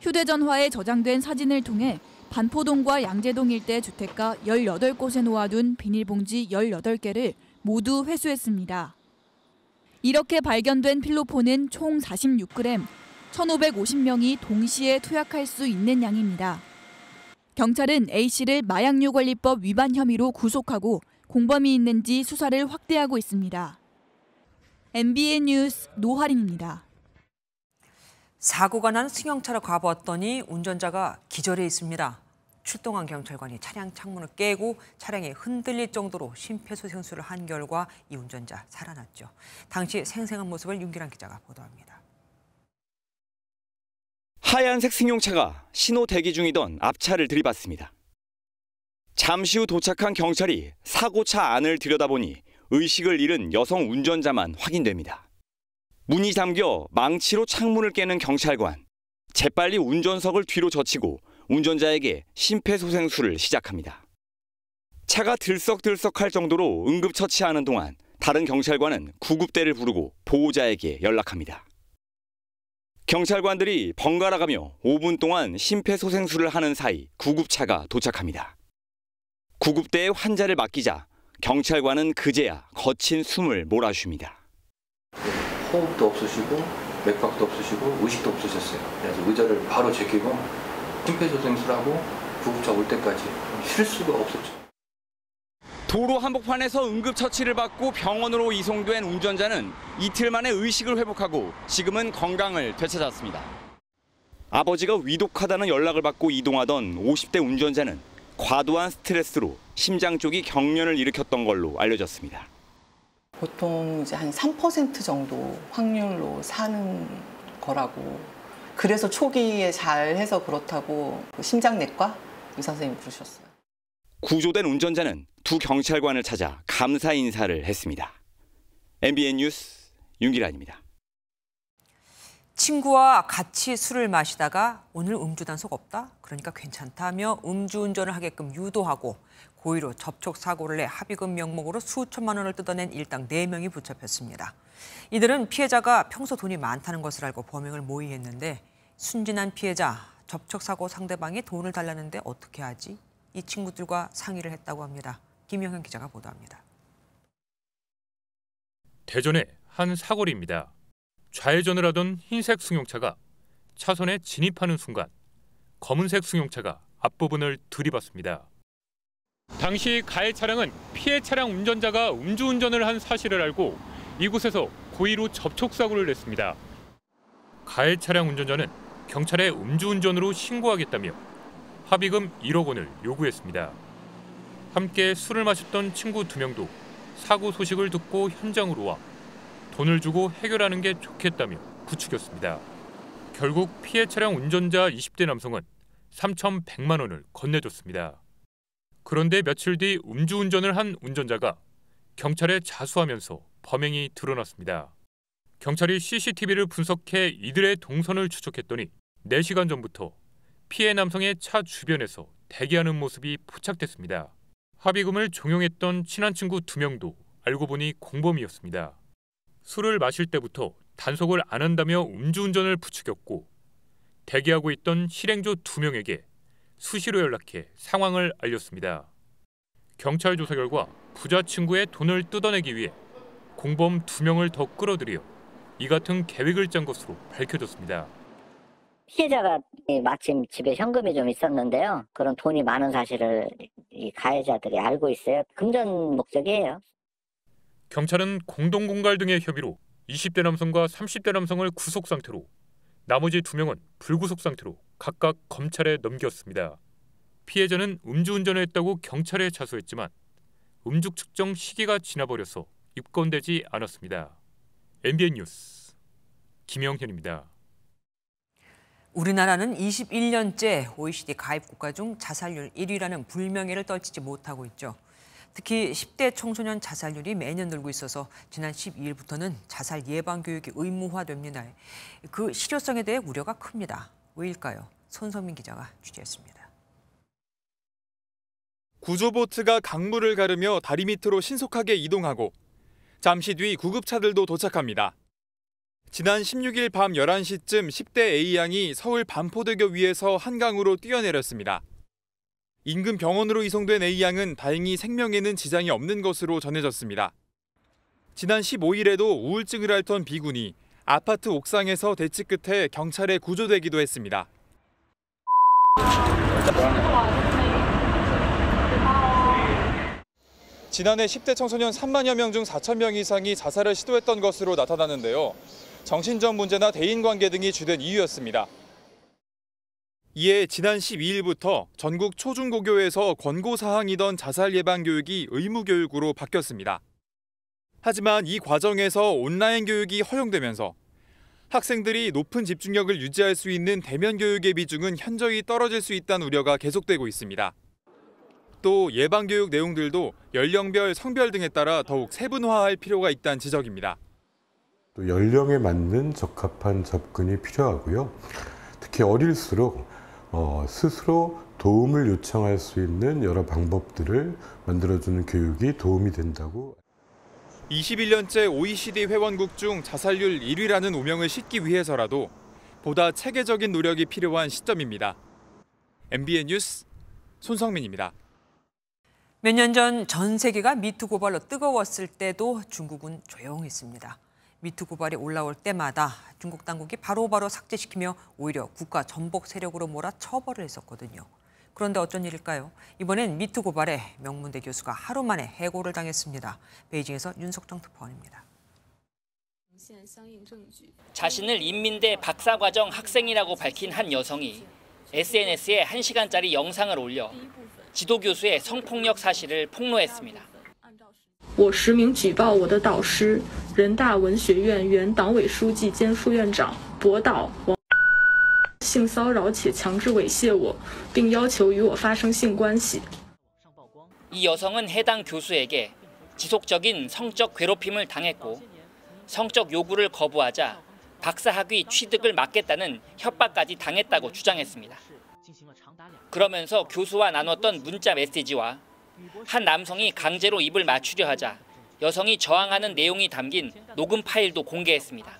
휴대전화에 저장된 사진을 통해 반포동과 양재동 일대 주택가 18곳에 놓아둔 비닐봉지 18개를 모두 회수했습니다. 이렇게 발견된 필로폰은 총 46g, 1,550명이 동시에 투약할 수 있는 양입니다. 경찰은 A씨를 마약류관리법 위반 혐의로 구속하고 공범이 있는지 수사를 확대하고 있습니다. MBN 뉴스 노하림입니다. 사고가 난 승용차를 가보았더니 운전자가 기절해 있습니다. 출동한 경찰관이 차량 창문을 깨고 차량이 흔들릴 정도로 심폐소생술을 한 결과 이 운전자 살아났죠. 당시 생생한 모습을 윤기란 기자가 보도합니다. 하얀색 승용차가 신호 대기 중이던 앞차를 들이받습니다. 잠시 후 도착한 경찰이 사고차 안을 들여다보니 의식을 잃은 여성 운전자만 확인됩니다. 문이 잠겨 망치로 창문을 깨는 경찰관. 재빨리 운전석을 뒤로 젖히고 운전자에게 심폐소생술을 시작합니다. 차가 들썩들썩할 정도로 응급처치하는 동안 다른 경찰관은 구급대를 부르고 보호자에게 연락합니다. 경찰관들이 번갈아가며 5분 동안 심폐소생술을 하는 사이 구급차가 도착합니다. 구급대에 환자를 맡기자 경찰관은 그제야 거친 숨을 몰아쉽니다. 호흡도 없으시고 맥박도 없으시고 의식도 없으셨어요. 그래서 의자를 바로 제끼고 심폐소생술하고 구급차 올 때까지 쉴 수가 없었죠. 도로 한복판에서 응급처치를 받고 병원으로 이송된 운전자는 이틀 만에 의식을 회복하고 지금은 건강을 되찾았습니다. 아버지가 위독하다는 연락을 받고 이동하던 50대 운전자는 과도한 스트레스로 심장 쪽이 경련을 일으켰던 걸로 알려졌습니다. 보통 이제 한 3% 정도 확률로 사는 거라고. 그래서 초기에 잘 해서 그렇다고 그 심장내과 의사 선생님 부르셨어요. 구조된 운전자는 두 경찰관을 찾아 감사 인사를 했습니다. MBN 뉴스 윤기란입니다. 친구와 같이 술을 마시다가 오늘 음주 단속 없다? 그러니까 괜찮다며 음주운전을 하게끔 유도하고 고의로 접촉 사고를 내 합의금 명목으로 수천만 원을 뜯어낸 일당 4명이 붙잡혔습니다. 이들은 피해자가 평소 돈이 많다는 것을 알고 범행을 모의했는데 순진한 피해자, 접촉 사고 상대방이 돈을 달라는데 어떻게 하지? 이 친구들과 상의를 했다고 합니다. 김영현 기자가 보도합니다. 대전의 한 사거리입니다. 좌회전을 하던 흰색 승용차가 차선에 진입하는 순간 검은색 승용차가 앞부분을 들이받습니다. 당시 가해 차량은 피해 차량 운전자가 음주운전을 한 사실을 알고 이곳에서 고의로 접촉사고를 냈습니다. 가해 차량 운전자는 경찰에 음주운전으로 신고하겠다며 합의금 1억 원을 요구했습니다. 함께 술을 마셨던 친구 두 명도 사고 소식을 듣고 현장으로 와 돈을 주고 해결하는 게 좋겠다며 부추겼습니다. 결국 피해 차량 운전자 20대 남성은 3,100만 원을 건네줬습니다. 그런데 며칠 뒤 음주운전을 한 운전자가 경찰에 자수하면서 범행이 드러났습니다. 경찰이 CCTV를 분석해 이들의 동선을 추적했더니 4시간 전부터 피해 남성의 차 주변에서 대기하는 모습이 포착됐습니다. 합의금을 종용했던 친한 친구 두 명도 알고 보니 공범이었습니다. 술을 마실 때부터 단속을 안 한다며 음주운전을 부추겼고 대기하고 있던 실행조 두 명에게 수시로 연락해 상황을 알렸습니다. 경찰 조사 결과 부자 친구의 돈을 뜯어내기 위해 공범 두 명을 더 끌어들여 이 같은 계획을 짠 것으로 밝혀졌습니다. 피해자가 마침 집에 현금이 좀 있었는데요. 그런 돈이 많은 사실을 이 가해자들이 알고 있어요. 금전 목적이에요. 경찰은 공동 공갈 등의 혐의로 20대 남성과 30대 남성을 구속 상태로 나머지 두 명은 불구속 상태로 각각 검찰에 넘겼습니다. 피해자는 음주운전을 했다고 경찰에 자수했지만 음주 측정 시기가 지나버려서 입건되지 않았습니다. MBN 뉴스 김영현입니다. 우리나라는 21년째 OECD 가입 국가 중 자살률 1위라는 불명예를 떨치지 못하고 있죠. 특히 10대 청소년 자살률이 매년 늘고 있어서 지난 12일부터는 자살 예방 교육이 의무화됩니다. 그 실효성에 대해 우려가 큽니다. 왜일까요? 손성민 기자가 취재했습니다. 구조보트가 강물을 가르며 다리 밑으로 신속하게 이동하고 잠시 뒤 구급차들도 도착합니다. 지난 16일 밤 11시쯤 10대 A양이 서울 반포대교 위에서 한강으로 뛰어내렸습니다. 인근 병원으로 이송된 A양은 다행히 생명에는 지장이 없는 것으로 전해졌습니다. 지난 15일에도 우울증을 앓던 B군이 아파트 옥상에서 대치 끝에 경찰에 구조되기도 했습니다. 지난해 10대 청소년 3만여 명 중 4천 명 이상이 자살을 시도했던 것으로 나타났는데요. 정신적 문제나 대인관계 등이 주된 이유였습니다. 이에 지난 12일부터 전국 초중고교에서 권고사항이던 자살 예방 교육이 의무 교육으로 바뀌었습니다. 하지만 이 과정에서 온라인 교육이 허용되면서 학생들이 높은 집중력을 유지할 수 있는 대면 교육의 비중은 현저히 떨어질 수 있다는 우려가 계속되고 있습니다. 또 예방 교육 내용들도 연령별, 성별 등에 따라 더욱 세분화할 필요가 있다는 지적입니다. 또 연령에 맞는 적합한 접근이 필요하고요. 특히 어릴수록 어, 스스로 도움을 요청할 수 있는 여러 방법들을 만들어주는 교육이 도움이 된다고. 21년째 OECD 회원국 중 자살률 1위라는 오명을 싣기 위해서라도 보다 체계적인 노력이 필요한 시점입니다. MBN 뉴스 손성민입니다. 몇 년 전 전 세계가 미투 고발로 뜨거웠을 때도 중국은 조용했습니다. 미투 고발이 올라올 때마다 중국 당국이 바로바로 삭제시키며 오히려 국가 전복 세력으로 몰아 처벌을 했었거든요. 그런데 어쩐 일일까요? 이번엔 미투 고발에 명문대 교수가 하루 만에 해고를 당했습니다. 베이징에서 윤석정 특파원입니다. 자신을 인민대 박사과정 학생이라고 밝힌 한 여성이 SNS에 1시간짜리 영상을 올려 지도 교수의 성폭력 사실을 폭로했습니다. 我实名举报我的导师，人大文学院原党委书记兼副院长博导王 性骚扰且强制猥亵我，并要求与我发生性关系。 이 여성은 해당 교수에게 지속적인 성적 괴롭힘을 당했고 성적 요구를 거부하자 박사학위 취득을 막겠다는 협박까지 당했다고 주장했습니다. 그러면서 교수와 나눴던 문자 메시지와 한 남성이 강제로 입을 맞추려 하자 여성이 저항하는 내용이 담긴 녹음 파일도 공개했습니다.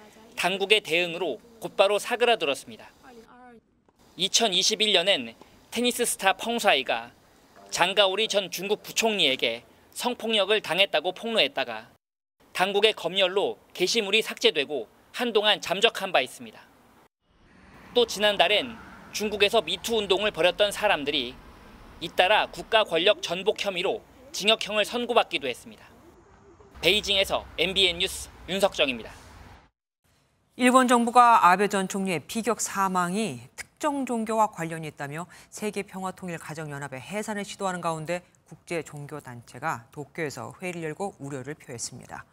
당국의 대응으로 곧바로 사그라들었습니다. 2021년엔 테니스 스타 펑사이가 장가오리 전 중국 부총리에게 성폭력을 당했다고 폭로했다가 당국의 검열로 게시물이 삭제되고 한동안 잠적한 바 있습니다. 또 지난달엔 중국에서 미투 운동을 벌였던 사람들이 잇따라 국가 권력 전복 혐의로 징역형을 선고받기도 했습니다. 베이징에서 MBN 뉴스 윤석정입니다. 일본 정부가 아베 전 총리의 피격 사망이 특정 종교와 관련이 있다며 세계 평화 통일 가정연합의 해산을 시도하는 가운데 국제 종교 단체가 도쿄에서 회의를 열고 우려를 표했습니다.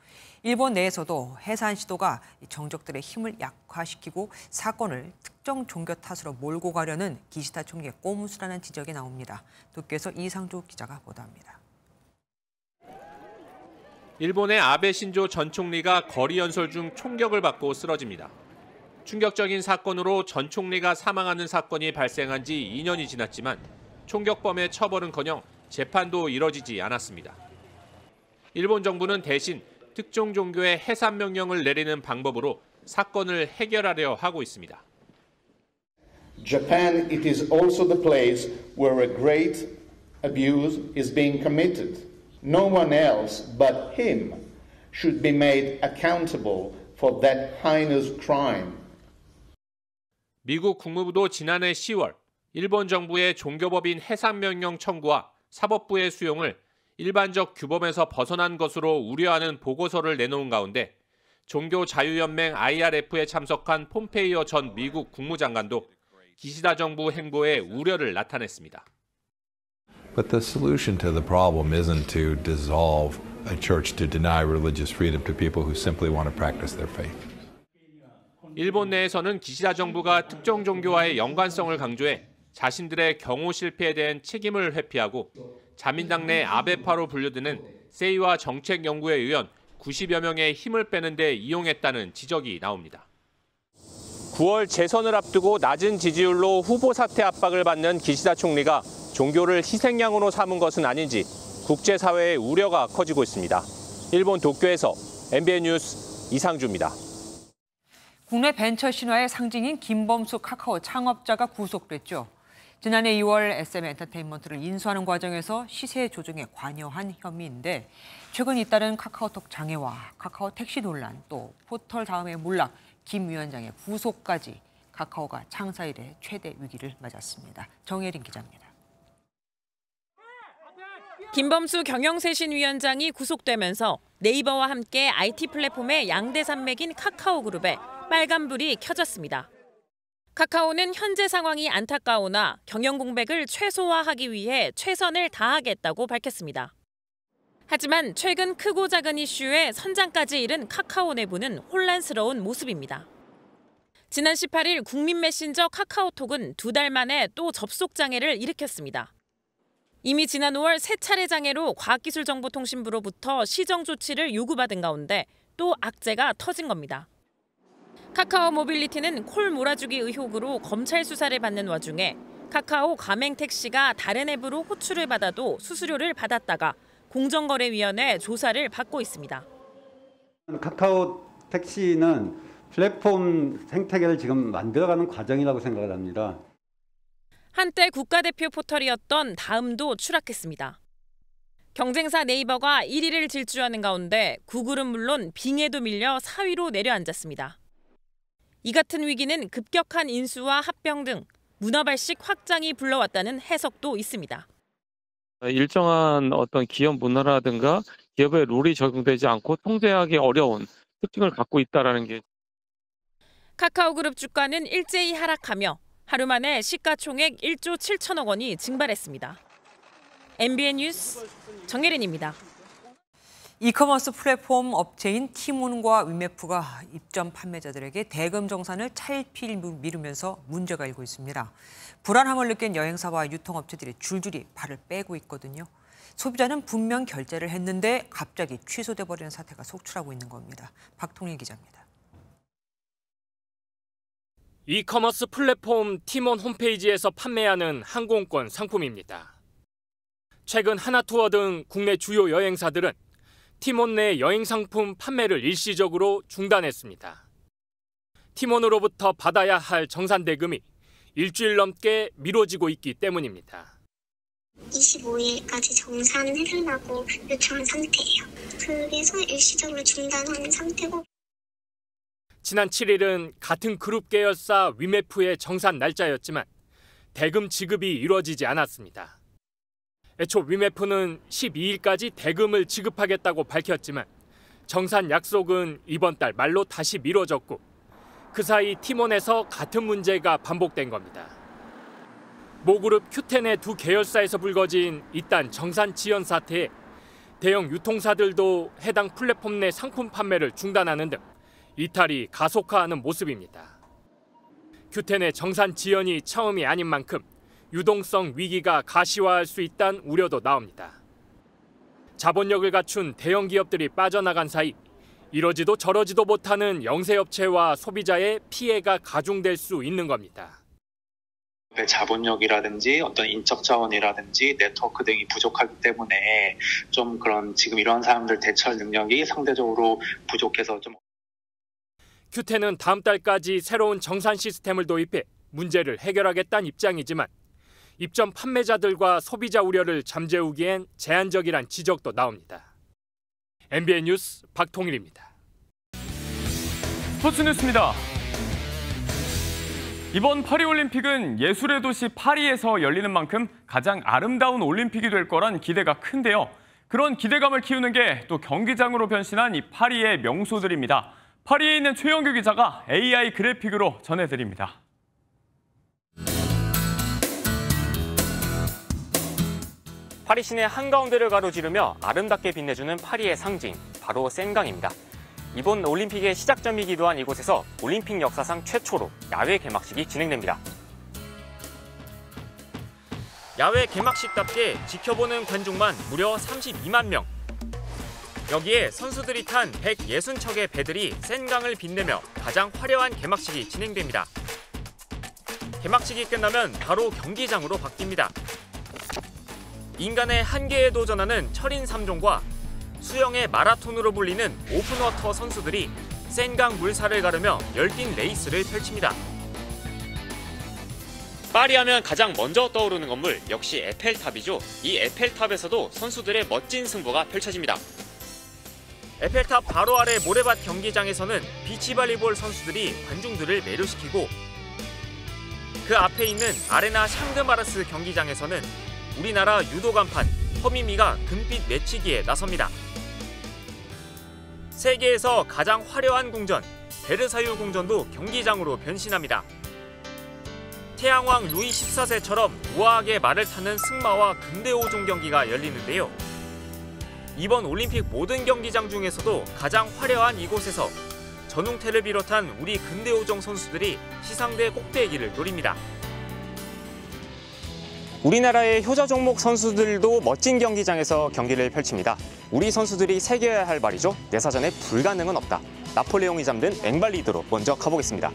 일본 내에서도 해산 시도가 정적들의 힘을 약화시키고 사건을 특정 종교 탓으로 몰고 가려는 기시다 총리의 꼼수라는 지적이 나옵니다. 도쿄에서 이상조 기자가 보도합니다. 일본의 아베 신조 전 총리가 거리 연설 중 총격을 받고 쓰러집니다. 충격적인 사건으로 전 총리가 사망하는 사건이 발생한 지 2년이 지났지만 총격범의 처벌은커녕 재판도 이뤄지지 않았습니다. 일본 정부는 대신 특정 종교의 해산 명령을 내리는 방법으로 사건을 해결하려 하고 있습니다. Japan, it is also the place where a great abuse is being committed. No one else but him should be made accountable for that heinous crime. 미국 국무부도 지난해 10월 일본 정부의 종교법인 해산명령 청구와 사법부의 수용을 일반적 규범에서 벗어난 것으로 우려하는 보고서를 내놓은 가운데 종교자유연맹 IRF에 참석한 폼페이오 전 미국 국무장관도 기시다 정부 행보에 우려를 나타냈습니다. But the solution to the problem isn't to dissolve a church to deny religious freedom to people who simply want to practice their faith. 일본 내에서는 기시다 정부가 특정 종교와의 연관성을 강조해 자신들의 경호 실패에 대한 책임을 회피하고 자민당 내 아베파로 분류되는 세이와 정책연구회 의원 90여 명의 힘을 빼는 데 이용했다는 지적이 나옵니다. 9월 재선을 앞두고 낮은 지지율로 후보 사퇴 압박을 받는 기시다 총리가 종교를 희생양으로 삼은 것은 아닌지 국제사회의 우려가 커지고 있습니다. 일본 도쿄에서 MBN 뉴스 이상주입니다. 국내 벤처 신화의 상징인 김범수 카카오 창업자가 구속됐죠. 지난해 2월 SM 엔터테인먼트를 인수하는 과정에서 시세 조정에 관여한 혐의인데 최근 잇따른 카카오톡 장애와 카카오 택시 논란 또 포털 다음의 몰락 김 위원장의 구속까지 카카오가 창사 이래 최대 위기를 맞았습니다. 정혜린 기자입니다. 김범수 경영쇄신위원장이 구속되면서 네이버와 함께 IT 플랫폼의 양대 산맥인 카카오 그룹에 빨간불이 켜졌습니다. 카카오는 현재 상황이 안타까우나 경영 공백을 최소화하기 위해 최선을 다하겠다고 밝혔습니다. 하지만 최근 크고 작은 이슈에 선장까지 잃은 카카오 내부는 혼란스러운 모습입니다. 지난 18일 국민 메신저 카카오톡은 두 달 만에 또 접속 장애를 일으켰습니다. 이미 지난 5월 세 차례 장애로 과학기술정보통신부로부터 시정 조치를 요구받은 가운데 또 악재가 터진 겁니다. 카카오 모빌리티는 콜 몰아주기 의혹으로 검찰 수사를 받는 와중에 카카오 가맹 택시가 다른 앱으로 호출을 받아도 수수료를 받았다가 공정거래위원회 조사를 받고 있습니다. 카카오 택시는 플랫폼 생태계를 지금 만들어가는 과정이라고 생각을 합니다. 한때 국가대표 포털이었던 다음도 추락했습니다. 경쟁사 네이버가 1위를 질주하는 가운데 구글은 물론 빙에도 밀려 4위로 내려앉았습니다. 이 같은 위기는 급격한 인수와 합병 등 문화발식 확장이 불러왔다는 해석도 있습니다. 일정한 어떤 기업 문화라든가 기업의 룰이 적용되지 않고 통제하기 어려운 특징을 갖고 있다라는 게 카카오 그룹 주가는 일제히 하락하며 하루 만에 시가총액 1조 7천억 원이 증발했습니다. MBN 뉴스 정혜린입니다. 이커머스 플랫폼 업체인 티몬과 위메프가 입점 판매자들에게 대금 정산을 차일피일 미루면서 문제가 일고 있습니다. 불안함을 느낀 여행사와 유통업체들이 줄줄이 발을 빼고 있거든요. 소비자는 분명 결제를 했는데 갑자기 취소돼 버리는 사태가 속출하고 있는 겁니다. 박통일 기자입니다. 이커머스 플랫폼 티몬 홈페이지에서 판매하는 항공권 상품입니다. 최근 하나투어 등 국내 주요 여행사들은 티몬 내 여행 상품 판매를 일시적으로 중단했습니다. 티몬으로부터 받아야 할 정산 대금이 일주일 넘게 미뤄지고 있기 때문입니다. 25일까지 정산해달라고 요청한 상태예요. 그래서 일시적으로 중단한 상태고 지난 7일은 같은 그룹 계열사 위메프의 정산 날짜였지만 대금 지급이 이루어지지 않았습니다. 애초 위메프는 12일까지 대금을 지급하겠다고 밝혔지만 정산 약속은 이번 달 말로 다시 미뤄졌고 그 사이 티몬에서 같은 문제가 반복된 겁니다. 모그룹 큐텐의 두 계열사에서 불거진 이딴 정산 지연 사태에 대형 유통사들도 해당 플랫폼 내 상품 판매를 중단하는 등 이탈이 가속화하는 모습입니다. 큐텐의 정산 지연이 처음이 아닌 만큼 유동성 위기가 가시화할 수 있다는 우려도 나옵니다. 자본력을 갖춘 대형 기업들이 빠져나간 사이 이러지도 저러지도 못하는 영세업체와 소비자의 피해가 가중될 수 있는 겁니다. 자본력이라든지 어떤 인적 자원이라든지 네트워크 등이 부족하기 때문에 좀 그런 지금 이런 사람들 대처 능력이 상대적으로 부족해서 좀 큐텐은 다음 달까지 새로운 정산 시스템을 도입해 문제를 해결하겠다는 입장이지만 입점 판매자들과 소비자 우려를 잠재우기엔 제한적이란 지적도 나옵니다. MBN 뉴스 박통일입니다. 스포츠 뉴스입니다. 이번 파리올림픽은 예술의 도시 파리에서 열리는 만큼 가장 아름다운 올림픽이 될 거란 기대가 큰데요. 그런 기대감을 키우는 게 또 경기장으로 변신한 이 파리의 명소들입니다. 파리에 있는 최영규 기자가 AI 그래픽으로 전해드립니다. 파리 시내 한가운데를 가로지르며 아름답게 빛내주는 파리의 상징, 바로 센강입니다. 이번 올림픽의 시작점이기도 한 이곳에서 올림픽 역사상 최초로 야외 개막식이 진행됩니다. 야외 개막식답게 지켜보는 관중만 무려 32만 명. 여기에 선수들이 탄 160척의 배들이 센강을 빛내며 가장 화려한 개막식이 진행됩니다. 개막식이 끝나면 바로 경기장으로 바뀝니다. 인간의 한계에 도전하는 철인 3종과 수영의 마라톤으로 불리는 오픈워터 선수들이 센강 물살을 가르며 열띤 레이스를 펼칩니다. 파리 하면 가장 먼저 떠오르는 건물 역시 에펠탑이죠. 이 에펠탑에서도 선수들의 멋진 승부가 펼쳐집니다. 에펠탑 바로 아래 모래밭 경기장에서는 비치발리볼 선수들이 관중들을 매료시키고 그 앞에 있는 아레나 샹드마르스 경기장에서는 우리나라 유도 간판 허미미가 금빛 매치기에 나섭니다. 세계에서 가장 화려한 궁전 베르사유 궁전도 경기장으로 변신합니다. 태양왕 루이 14세처럼 우아하게 말을 타는 승마와 근대오종 경기가 열리는데요. 이번 올림픽 모든 경기장 중에서도 가장 화려한 이곳에서 전웅태를 비롯한 우리 근대오종 선수들이 시상대 꼭대기를 노립니다. 우리나라의 효자 종목 선수들도 멋진 경기장에서 경기를 펼칩니다. 우리 선수들이 새겨야 할 말이죠. 내 사전에 불가능은 없다. 나폴레옹이 잠든 앵발리드로 먼저 가보겠습니다.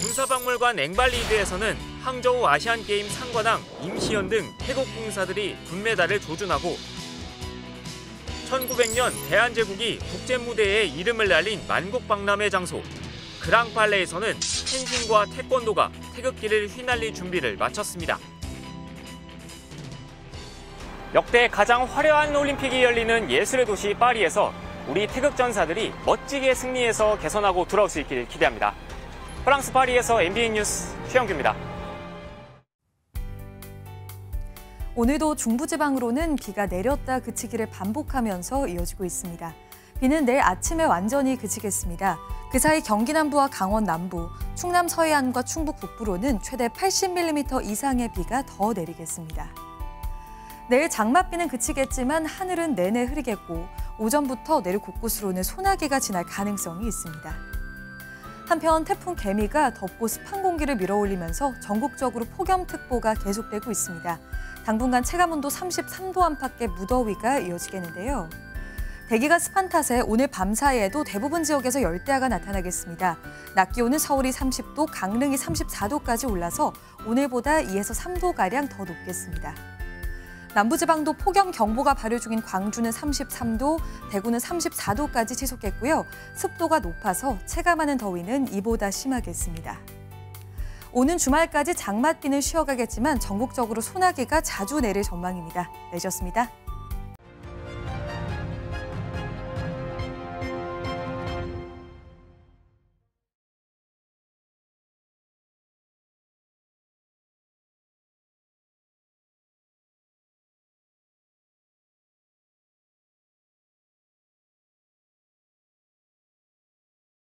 군사박물관 앵발리드에서는 항저우 아시안게임 상관왕 임시연 등 태국 군사들이 군메달을 조준하고 1900년 대한제국이 국제무대에 이름을 날린 만국박람회 장소 그랑팔레에서는 펜싱과 태권도가 태극기를 휘날릴 준비를 마쳤습니다. 역대 가장 화려한 올림픽이 열리는 예술의 도시 파리에서 우리 태극전사들이 멋지게 승리해서 개선하고 돌아올 수 있길 기대합니다. 프랑스 파리에서 MBN 뉴스 최영규입니다. 오늘도 중부지방으로는 비가 내렸다 그치기를 반복하면서 이어지고 있습니다. 비는 내일 아침에 완전히 그치겠습니다. 그 사이 경기 남부와 강원 남부, 충남 서해안과 충북 북부로는 최대 80mm 이상의 비가 더 내리겠습니다. 내일 장맛비는 그치겠지만 하늘은 내내 흐리겠고 오전부터 내일 곳곳으로는 소나기가 지날 가능성이 있습니다. 한편 태풍 개미가 덥고 습한 공기를 밀어올리면서 전국적으로 폭염특보가 계속되고 있습니다. 당분간 체감온도 33도 안팎의 무더위가 이어지겠는데요. 대기가 습한 탓에 오늘 밤 사이에도 대부분 지역에서 열대야가 나타나겠습니다. 낮 기온은 서울이 30도, 강릉이 34도까지 올라서 오늘보다 2에서 3도가량 더 높겠습니다. 남부지방도 폭염 경보가 발효 중인 광주는 33도, 대구는 34도까지 지속했고요. 습도가 높아서 체감하는 더위는 이보다 심하겠습니다. 오는 주말까지 장맛비는 쉬어가겠지만 전국적으로 소나기가 자주 내릴 전망입니다. 내셨습니다.